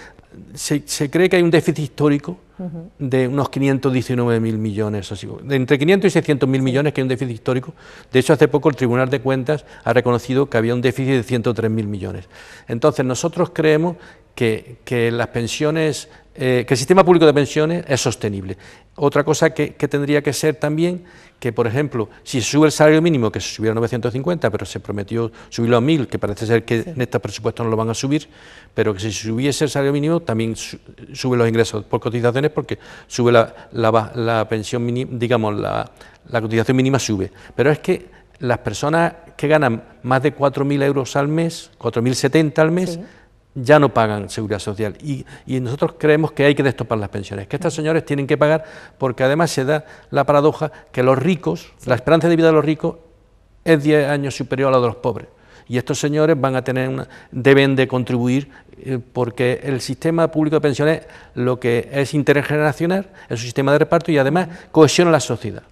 Speaker 24: se, cree que hay un déficit histórico de unos 519 mil millones, así, de entre 500 y 600 mil millones que hay un déficit histórico. De hecho, hace poco el Tribunal de Cuentas ha reconocido que había un déficit de 103 mil millones. Entonces, nosotros creemos que, que las pensiones, eh, que el sistema público de pensiones es sostenible. Otra cosa que, tendría que ser también que, por ejemplo, si se sube el salario mínimo, que se subiera a 950, pero se prometió subirlo a 1.000, que parece ser que en estos presupuestos no lo van a subir, pero que si subiese el salario mínimo también sube los ingresos por cotizaciones porque sube la, la, pensión mínima, digamos, la, la cotización mínima sube. Pero es que las personas que ganan más de 4.000 euros al mes, 4.070 al mes, ya no pagan seguridad social. Y, nosotros creemos que hay que destopar las pensiones, que estos señores tienen que pagar porque además se da la paradoja que los ricos, la esperanza de vida de los ricos es 10 años superior a la de los pobres. Y estos señores van a tener deben de contribuir eh, porque el sistema público de pensiones lo que es intergeneracional, es un sistema de reparto y además cohesiona la sociedad.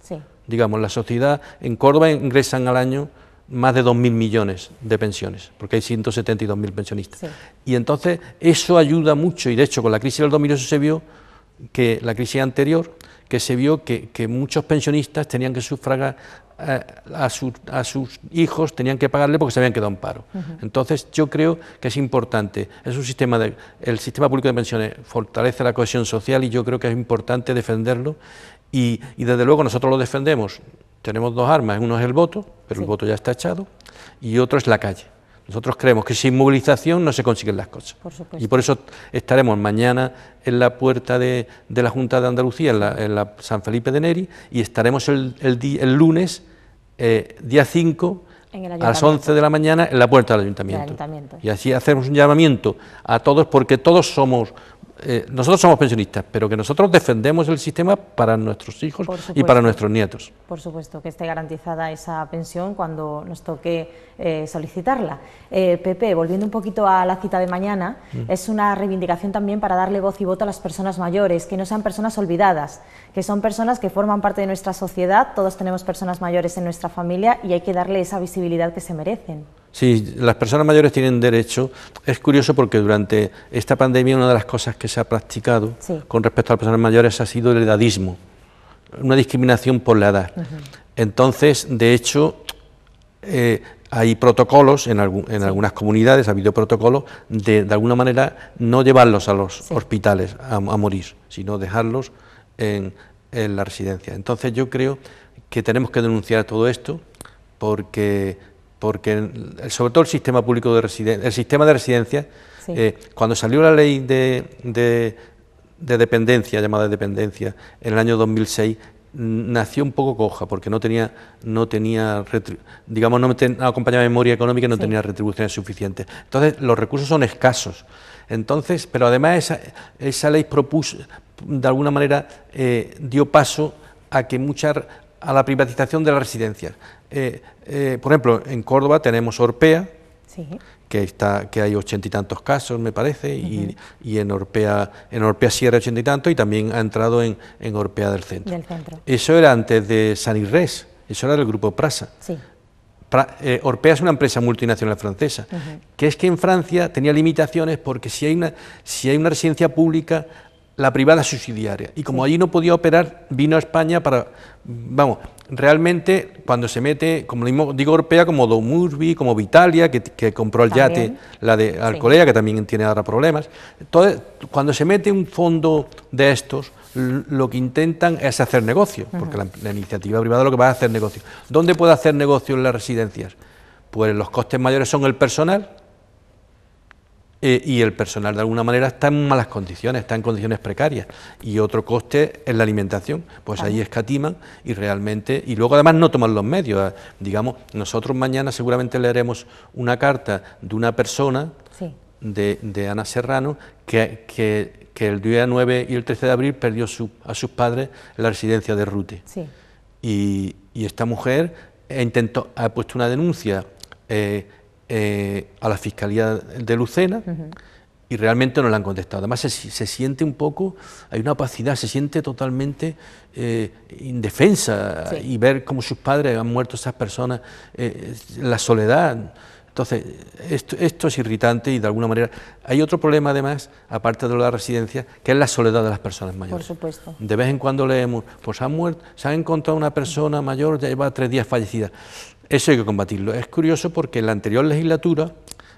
Speaker 24: Digamos, la sociedad en Córdoba ingresan al año más de 2.000 millones de pensiones, porque hay 172.000 pensionistas. Y entonces eso ayuda mucho, y de hecho con la crisis del 2008 se vio que la crisis anterior, que se vio que, muchos pensionistas tenían que sufragar eh, a, a, sus hijos, tenían que pagarle porque se habían quedado en paro. Entonces yo creo que es importante, es un sistema de, el sistema público de pensiones fortalece la cohesión social y yo creo que es importante defenderlo y, y desde luego nosotros lo defendemos tenemos dos armas, uno es el voto, pero el voto ya está echado, y otro es la calle. Nosotros creemos que sin movilización no se consiguen las cosas. y por eso estaremos mañana en la puerta de, la Junta de Andalucía, en la, San Felipe de Neri, y estaremos el, el, lunes, eh, día 5, a las 11 de la mañana, en la puerta del ayuntamiento. Y así hacemos un llamamiento a todos, porque todos somos eh, nosotros somos pensionistas, pero que nosotros defendemos el sistema para nuestros hijos y para nuestros nietos.
Speaker 23: Por supuesto, que esté garantizada esa pensión cuando nos toque eh, solicitarla. Eh, Pepe, volviendo un poquito a la cita de mañana, mm. es una reivindicación también para darle voz y voto a las personas mayores, que no sean personas olvidadas, que son personas que forman parte de nuestra sociedad, todos tenemos personas mayores en nuestra familia y hay que darle esa visibilidad que se merecen.
Speaker 24: Sí, las personas mayores tienen derecho. Es curioso porque durante esta pandemia una de las cosas que se ha practicado con respecto a las personas mayores ha sido el edadismo, una discriminación por la edad. Entonces, de hecho, eh, hay protocolos en, algunas comunidades, ha habido protocolos de, de alguna manera, no llevarlos a los hospitales a, morir, sino dejarlos en, en la residencia. Entonces, yo creo que tenemos que denunciar todo esto porque porque sobre todo el sistema público de residencia, el sistema de residencia, eh, cuando salió la ley de, dependencia, llamada dependencia, en el año 2006, nació un poco coja, porque no tenía, no tenía digamos, no, acompañaba memoria económica y no tenía retribuciones suficientes. Entonces, los recursos son escasos. Entonces, pero además esa, esa ley propuso, de alguna manera, eh, dio paso a que muchas a la privatización de las residencias. Eh, eh, por ejemplo, en Córdoba tenemos Orpea, que, está, que hay ochenta y tantos casos, me parece, y, en Orpea, en Orpea Sierra ochenta y tantos, y también ha entrado en, en Orpea del centro. Eso era antes de San Irres, eso era del grupo Prasa. Eh, Orpea es una empresa multinacional francesa, que es que en Francia tenía limitaciones porque si hay una, si hay una residencia pública la privada subsidiaria. Y como allí no podía operar, vino a España para, vamos, realmente cuando se mete, como digo europea, como Domurbi, como Vitalia, que, compró el yate, la de Alcolea, que también tiene ahora problemas. Entonces, cuando se mete un fondo de estos, lo que intentan es hacer negocio, porque la, la, iniciativa privada lo que va a hacer negocio. ¿Dónde puede hacer negocio en las residencias? Pues los costes mayores son el personal, eh, y el personal de alguna manera está en malas condiciones, está en condiciones precarias. Y otro coste es la alimentación, pues ahí escatiman y realmente, y luego además no toman los medios. Digamos, nosotros mañana seguramente leeremos una carta de una persona, de, Ana Serrano, que, que, el día 9 y el 13 de abril perdió a sus padres en la residencia de Rute. Y, y, esta mujer intentó, ha puesto una denuncia. Eh, eh, a la Fiscalía de Lucena y realmente no le han contestado. Además se, siente un poco, hay una opacidad, se siente totalmente eh, indefensa y ver cómo sus padres han muerto esas personas, eh, la soledad. Entonces, esto, esto, es irritante y de alguna manera hay otro problema además, aparte de la residencia, que es la soledad de las personas mayores.
Speaker 23: Por supuesto.
Speaker 24: De vez en cuando leemos, pues han muerto, se ha encontrado una persona mayor, ya lleva tres días fallecida. Eso hay que combatirlo. Es curioso porque en la anterior legislatura,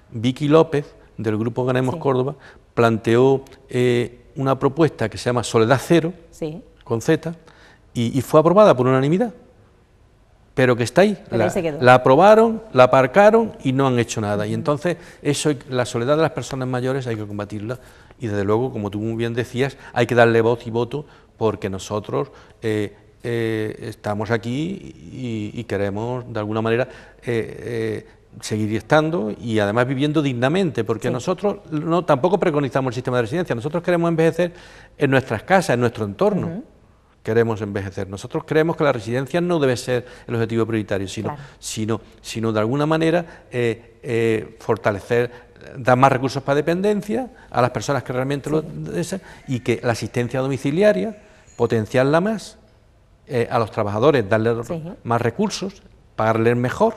Speaker 24: Vicky López, del Grupo Ganemos Córdoba, planteó eh, una propuesta que se llama Soledad Cero, con Z, y, fue aprobada por unanimidad. Pero que está ahí. La, aprobaron, la aparcaron y no han hecho nada. Y entonces, eso, la soledad de las personas mayores hay que combatirla. Y desde luego, como tú muy bien decías, hay que darle voz y voto porque nosotros eh, eh, estamos aquí y, queremos, de alguna manera, eh, seguir estando y además viviendo dignamente, porque nosotros no, tampoco preconizamos el sistema de residencia, nosotros queremos envejecer en nuestras casas, en nuestro entorno. Queremos envejecer. Nosotros creemos que la residencia no debe ser el objetivo prioritario, sino, sino, sino de alguna manera fortalecer dar más recursos para dependencia a las personas que realmente lo desean y que la asistencia domiciliaria, potenciarla más, eh, a los trabajadores darle más recursos, pagarles mejor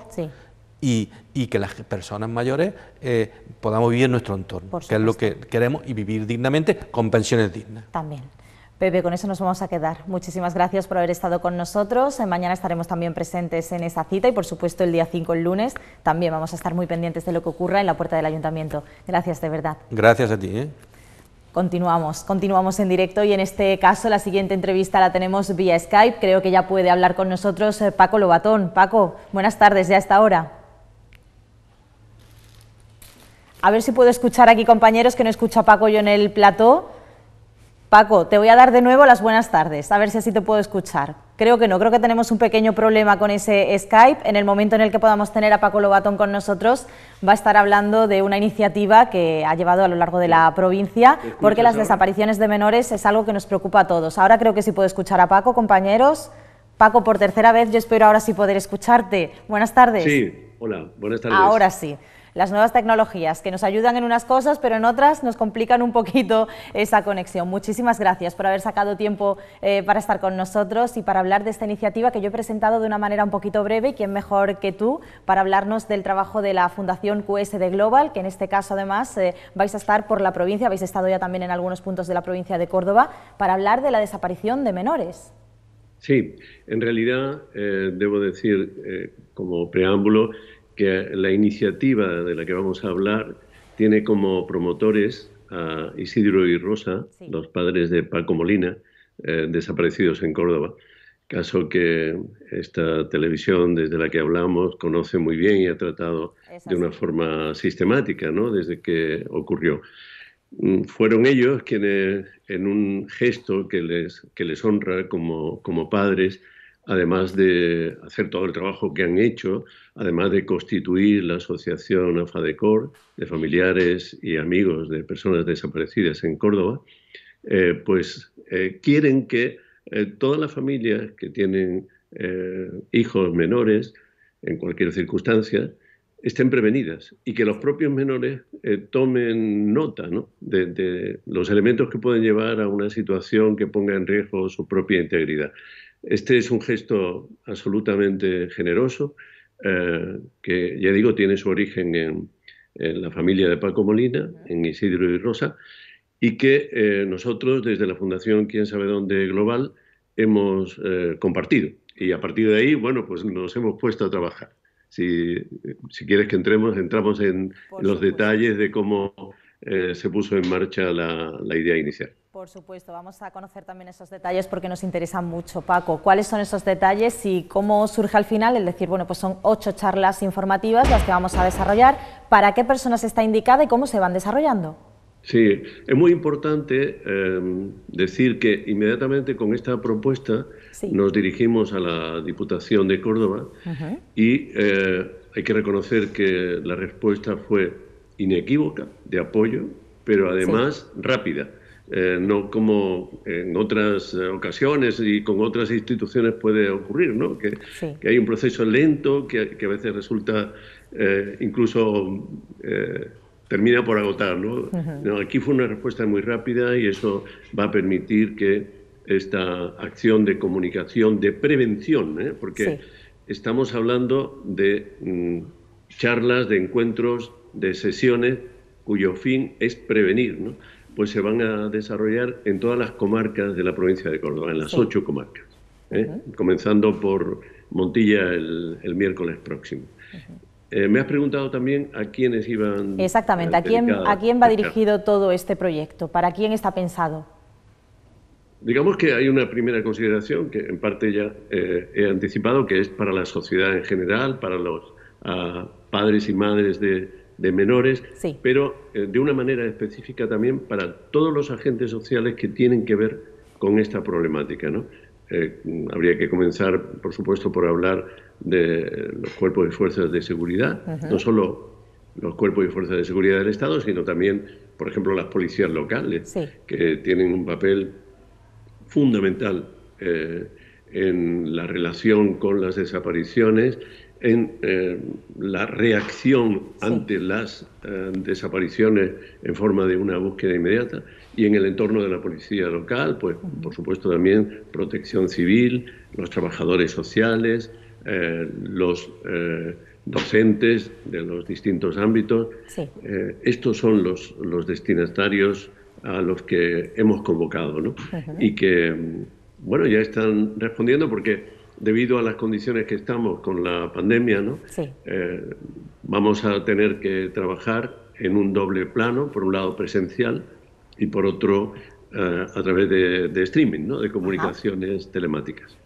Speaker 24: y, que las personas mayores eh, podamos vivir en nuestro entorno, que es lo que queremos, y vivir dignamente con pensiones dignas.
Speaker 23: También. Pepe, con eso nos vamos a quedar. Muchísimas gracias por haber estado con nosotros. Eh, mañana estaremos también presentes en esa cita y, por supuesto, el día 5, el lunes, también vamos a estar muy pendientes de lo que ocurra en la puerta del Ayuntamiento. Gracias, de verdad.
Speaker 24: Gracias a ti. ¿eh?
Speaker 23: Continuamos, continuamos en directo y en este caso la siguiente entrevista la tenemos vía Skype. Creo que ya puede hablar con nosotros eh, Paco Lobatón. Paco, buenas tardes ya hasta ahora. A ver si puedo escuchar aquí compañeros que no escucha Paco yo en el plató. Paco, te voy a dar de nuevo las buenas tardes, a ver si así te puedo escuchar. Creo que no, creo que tenemos un pequeño problema con ese Skype. En el momento en el que podamos tener a Paco Lobatón con nosotros, va a estar hablando de una iniciativa que ha llevado a lo largo de la provincia, porque las desapariciones de menores es algo que nos preocupa a todos. Ahora creo que sí puedo escuchar a Paco, compañeros. Paco, por tercera vez, yo espero ahora sí poder escucharte. Buenas tardes.
Speaker 25: Sí, hola, buenas tardes.
Speaker 23: Ahora sí las nuevas tecnologías que nos ayudan en unas cosas, pero en otras nos complican un poquito esa conexión. Muchísimas gracias por haber sacado tiempo eh, para estar con nosotros y para hablar de esta iniciativa que yo he presentado de una manera un poquito breve y quién mejor que tú para hablarnos del trabajo de la Fundación QSD Global, que en este caso además eh, vais a estar por la provincia, habéis estado ya también en algunos puntos de la provincia de Córdoba, para hablar de la desaparición de menores.
Speaker 25: Sí, en realidad eh, debo decir como preámbulo que la iniciativa de la que vamos a hablar tiene como promotores a Isidro y Rosa, los padres de Paco Molina, eh, desaparecidos en Córdoba, caso que esta televisión desde la que hablamos conoce muy bien y ha tratado de una forma sistemática ¿no? desde que ocurrió. Mm, fueron ellos quienes, en un gesto que les, que les honra como, como padres, además de hacer todo el trabajo que han hecho, además de constituir la asociación AFADECOR de familiares y amigos de personas desaparecidas en Córdoba, eh, pues eh, quieren que eh, todas las familias que tienen hijos menores, en cualquier circunstancia, estén prevenidas y que los propios menores tomen nota de, de los elementos que pueden llevar a una situación que ponga en riesgo su propia integridad. Este es un gesto absolutamente generoso, eh, que ya digo, tiene su origen en, la familia de Paco Molina, en Isidro y Rosa, y que eh, nosotros desde la Fundación Quién sabe dónde Global hemos eh, compartido. Y a partir de ahí, bueno, pues nos hemos puesto a trabajar. Si, quieres que entremos, entramos en, los detalles de cómo se puso en marcha la idea inicial.
Speaker 23: Por supuesto, vamos a conocer también esos detalles porque nos interesan mucho, Paco. ¿Cuáles son esos detalles y cómo surge al final el decir, bueno, pues son ocho charlas informativas las que vamos a desarrollar, para qué personas está indicada y cómo se van desarrollando?
Speaker 25: Sí, es muy importante em, decir que inmediatamente con esta propuesta nos dirigimos a la Diputación de Córdoba y eh, hay que reconocer que la respuesta fue inequívoca, de apoyo, pero además rápida. Eh, no como en otras ocasiones y con otras instituciones puede ocurrir, ¿no? que, hay un proceso lento que, a veces resulta eh, incluso eh, termina por agotar. ¿no? Aquí fue una respuesta muy rápida y eso va a permitir que esta acción de comunicación, de prevención, porque estamos hablando de mm, charlas, de encuentros, de sesiones cuyo fin es prevenir. ¿no? pues se van a desarrollar en todas las comarcas de la provincia de Córdoba, en las ocho comarcas, ¿eh? comenzando por Montilla el, miércoles próximo. Eh, me has preguntado también a quiénes iban.
Speaker 23: Exactamente, ¿a quién, ¿a quién va dirigido todo este proyecto? ¿Para quién está pensado?
Speaker 25: Digamos que hay una primera consideración que en parte ya eh, he anticipado, que es para la sociedad en general, para los ah, padres y madres de, de menores, pero eh, de una manera específica también para todos los agentes sociales que tienen que ver con esta problemática. ¿no? eh, habría que comenzar, por supuesto, por hablar de los cuerpos y fuerzas de seguridad, no solo los cuerpos y fuerzas de seguridad del Estado, sino también, por ejemplo, las policías locales, que tienen un papel fundamental eh, en la relación con las desapariciones, en eh, la reacción ante las desapariciones en forma de una búsqueda inmediata y en el entorno de la policía local, pues por supuesto también protección civil, los trabajadores sociales, eh, los eh, docentes de los distintos ámbitos. Eh, estos son los, los destinatarios a los que hemos convocado ¿no? y que, bueno, ya están respondiendo porque debido a las condiciones que estamos con la pandemia, ¿no? vamos a tener que trabajar en un doble plano, por un lado presencial, y por otro eh, a través de, streaming, ¿no? de comunicaciones telemáticas.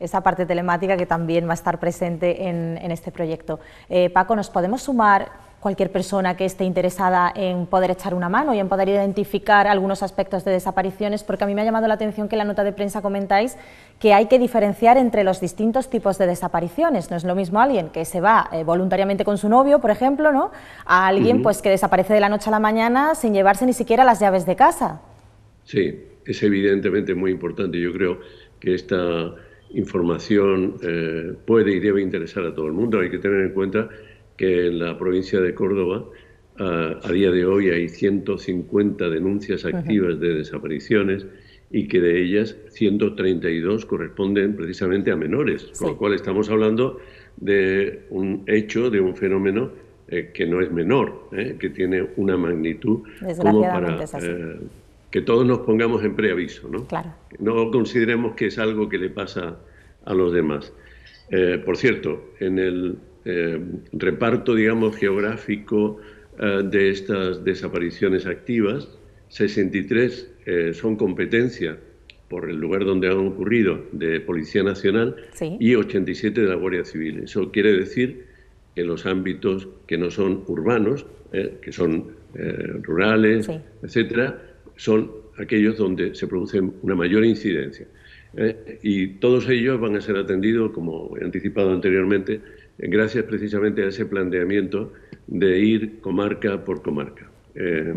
Speaker 23: Esa parte telemática que también va a estar presente en, este proyecto. Eh, Paco, ¿nos podemos sumar cualquier persona que esté interesada en poder echar una mano y en poder identificar algunos aspectos de desapariciones, porque a mí me ha llamado la atención que en la nota de prensa comentáis que hay que diferenciar entre los distintos tipos de desapariciones. No es lo mismo alguien que se va eh, voluntariamente con su novio, por ejemplo, ¿no? a alguien pues que desaparece de la noche a la mañana sin llevarse ni siquiera las llaves de casa.
Speaker 25: Sí, es evidentemente muy importante. Yo creo que esta información eh, puede y debe interesar a todo el mundo. Hay que tener en cuenta que en la provincia de Córdoba a día de hoy hay 150 denuncias activas de desapariciones y que de ellas 132 corresponden precisamente a menores, con lo cual estamos hablando de un hecho, de un fenómeno eh, que no es menor, eh, que tiene una magnitud como para eh, que todos nos pongamos en preaviso, ¿no? No consideremos que es algo que le pasa a los demás. por cierto, en el eh, reparto, digamos, geográfico eh, de estas desapariciones activas, 63 eh, son competencia por el lugar donde han ocurrido de Policía Nacional y 87 de la Guardia Civil. Eso quiere decir que los ámbitos que no son urbanos, que son rurales, etcétera, son aquellos donde se produce una mayor incidencia. y todos ellos van a ser atendidos, como he anticipado anteriormente, gracias precisamente a ese planteamiento de ir comarca por comarca. Eh,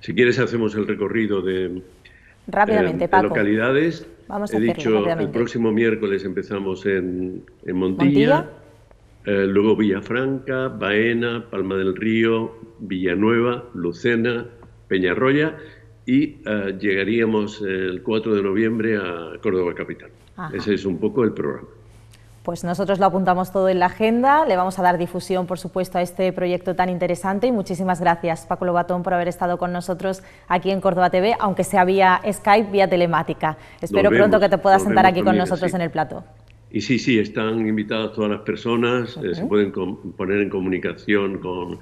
Speaker 25: si quieres hacemos el recorrido de,
Speaker 23: rápidamente,
Speaker 25: eh, localidades. Vamos a He dicho, el próximo miércoles empezamos en, en Montilla, eh, luego Villafranca, Baena, Palma del Río, Villanueva, Lucena, Peñarroya y llegaríamos el 4 de noviembre a Córdoba Capital. Ese es un poco el programa.
Speaker 23: Pues nosotros lo apuntamos todo en la agenda, le vamos a dar difusión, por supuesto, a este proyecto tan interesante. Y muchísimas gracias, Paco Lobatón, por haber estado con nosotros aquí en Córdoba TV, aunque sea vía Skype, vía telemática. Espero pronto que te puedas sentar aquí con nosotros en el plato.
Speaker 25: Y sí, sí, están invitadas todas las personas, eh, se pueden poner en comunicación con,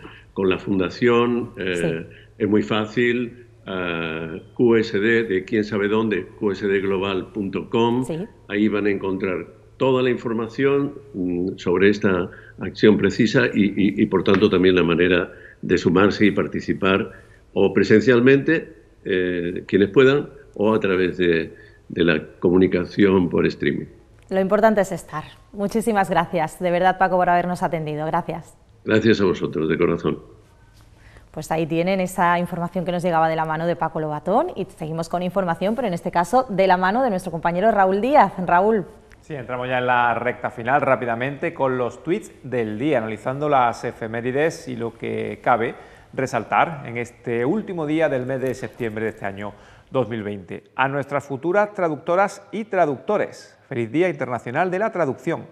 Speaker 25: la Fundación, eh, es muy fácil, eh, QSD, de quién sabe dónde, qsdglobal.com, ahí van a encontrar toda la información mm, sobre esta acción precisa y, por tanto también la manera de sumarse y participar o presencialmente, eh, quienes puedan, o a través de, de la comunicación por streaming.
Speaker 23: Lo importante es estar. Muchísimas gracias, de verdad Paco, por habernos atendido. Gracias.
Speaker 25: Gracias a vosotros, de corazón.
Speaker 23: Pues ahí tienen esa información que nos llegaba de la mano de Paco Lobatón y seguimos con información, pero en este caso de la mano de nuestro compañero Raúl Díaz. Raúl,
Speaker 2: Sí, entramos ya en la recta final rápidamente con los tweets del día, analizando las efemérides y lo que cabe resaltar en este último día del mes de septiembre de este año 2020. A nuestras futuras traductoras y traductores, feliz Día Internacional de la Traducción.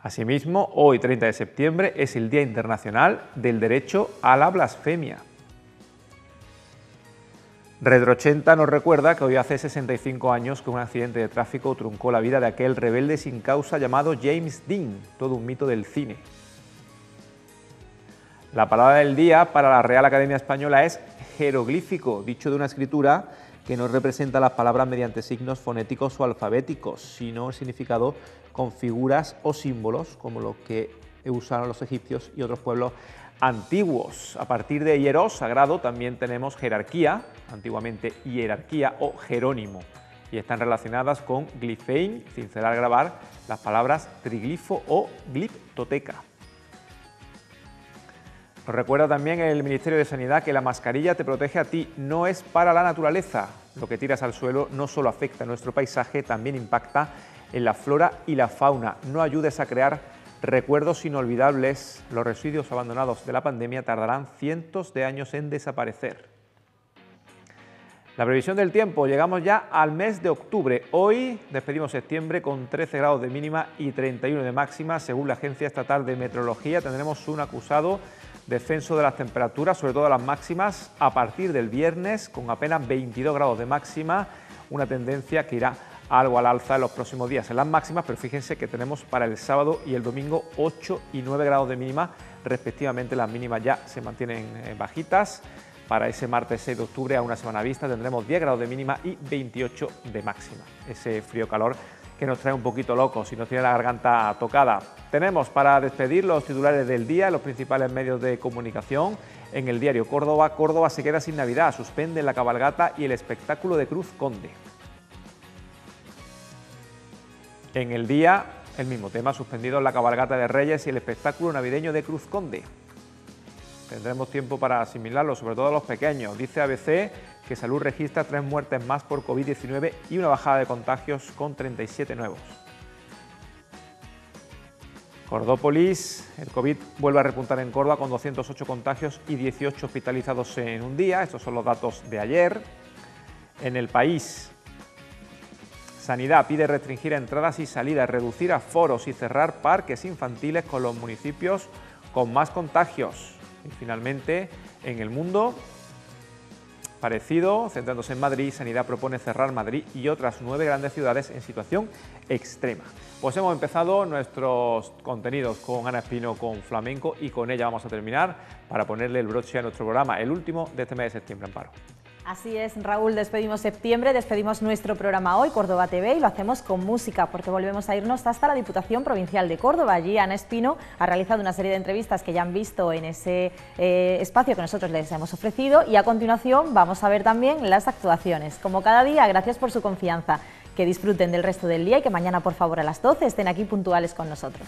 Speaker 2: Asimismo, hoy 30 de septiembre es el Día Internacional del Derecho a la Blasfemia. Redro 80 nos recuerda que hoy hace 65 años que un accidente de tráfico truncó la vida de aquel rebelde sin causa llamado James Dean, todo un mito del cine. La palabra del día para la Real Academia Española es jeroglífico, dicho de una escritura que no representa las palabras mediante signos fonéticos o alfabéticos, sino el significado con figuras o símbolos, como los que usaron los egipcios y otros pueblos antiguos. A partir de hieros, sagrado, también tenemos jerarquía, antiguamente hierarquía o jerónimo. y están relacionadas con glifein, cincelar grabar las palabras triglifo o gliptoteca. Nos recuerda también el Ministerio de Sanidad que la mascarilla te protege a ti, no es para la naturaleza. Lo que tiras al suelo no solo afecta a nuestro paisaje, también impacta en la flora y la fauna. No ayudes a crear recuerdos inolvidables. Los residuos abandonados de la pandemia tardarán cientos de años en desaparecer. La previsión del tiempo, llegamos ya al mes de octubre. Hoy despedimos septiembre con 13 grados de mínima y 31 de máxima. Según la Agencia Estatal de Meteorología, tendremos un acusado descenso de las temperaturas, sobre todo las máximas, a partir del viernes, con apenas 22 grados de máxima, una tendencia que irá algo al alza en los próximos días en las máximas, pero fíjense que tenemos para el sábado y el domingo 8 y 9 grados de mínima, respectivamente las mínimas ya se mantienen eh, bajitas. Para ese martes 6 de octubre, a una semana vista, tendremos 10 grados de mínima y 28 de máxima. Ese frío calor que nos trae un poquito locos y nos tiene la garganta tocada. Tenemos para despedir los titulares del día, los principales medios de comunicación. En el diario Córdoba, Córdoba se queda sin Navidad, suspende la cabalgata y el espectáculo de Cruz Conde. En el día, el mismo tema, suspendido la cabalgata de Reyes y el espectáculo navideño de Cruz Conde. Tendremos tiempo para asimilarlo, sobre todo a los pequeños. Dice ABC que Salud registra tres muertes más por COVID-19 y una bajada de contagios con 37 nuevos. Cordópolis, el COVID vuelve a repuntar en Córdoba con 208 contagios y 18 hospitalizados en un día. Estos son los datos de ayer. En el país, Sanidad pide restringir entradas y salidas, reducir aforos y cerrar parques infantiles con los municipios con más contagios. Y finalmente, en el mundo, parecido, centrándose en Madrid, Sanidad propone cerrar Madrid y otras nueve grandes ciudades en situación extrema. Pues hemos empezado nuestros contenidos con Ana Espino, con Flamenco y con ella vamos a terminar para ponerle el broche a nuestro programa, el último de este mes de septiembre, Amparo.
Speaker 23: Así es, Raúl, despedimos septiembre, despedimos nuestro programa hoy, Córdoba TV, y lo hacemos con música, porque volvemos a irnos hasta la Diputación Provincial de Córdoba. Allí Ana Espino ha realizado una serie de entrevistas que ya han visto en ese eh, espacio que nosotros les hemos ofrecido, y a continuación vamos a ver también las actuaciones. Como cada día, gracias por su confianza, que disfruten del resto del día y que mañana, por favor, a las 12 estén aquí puntuales con nosotros.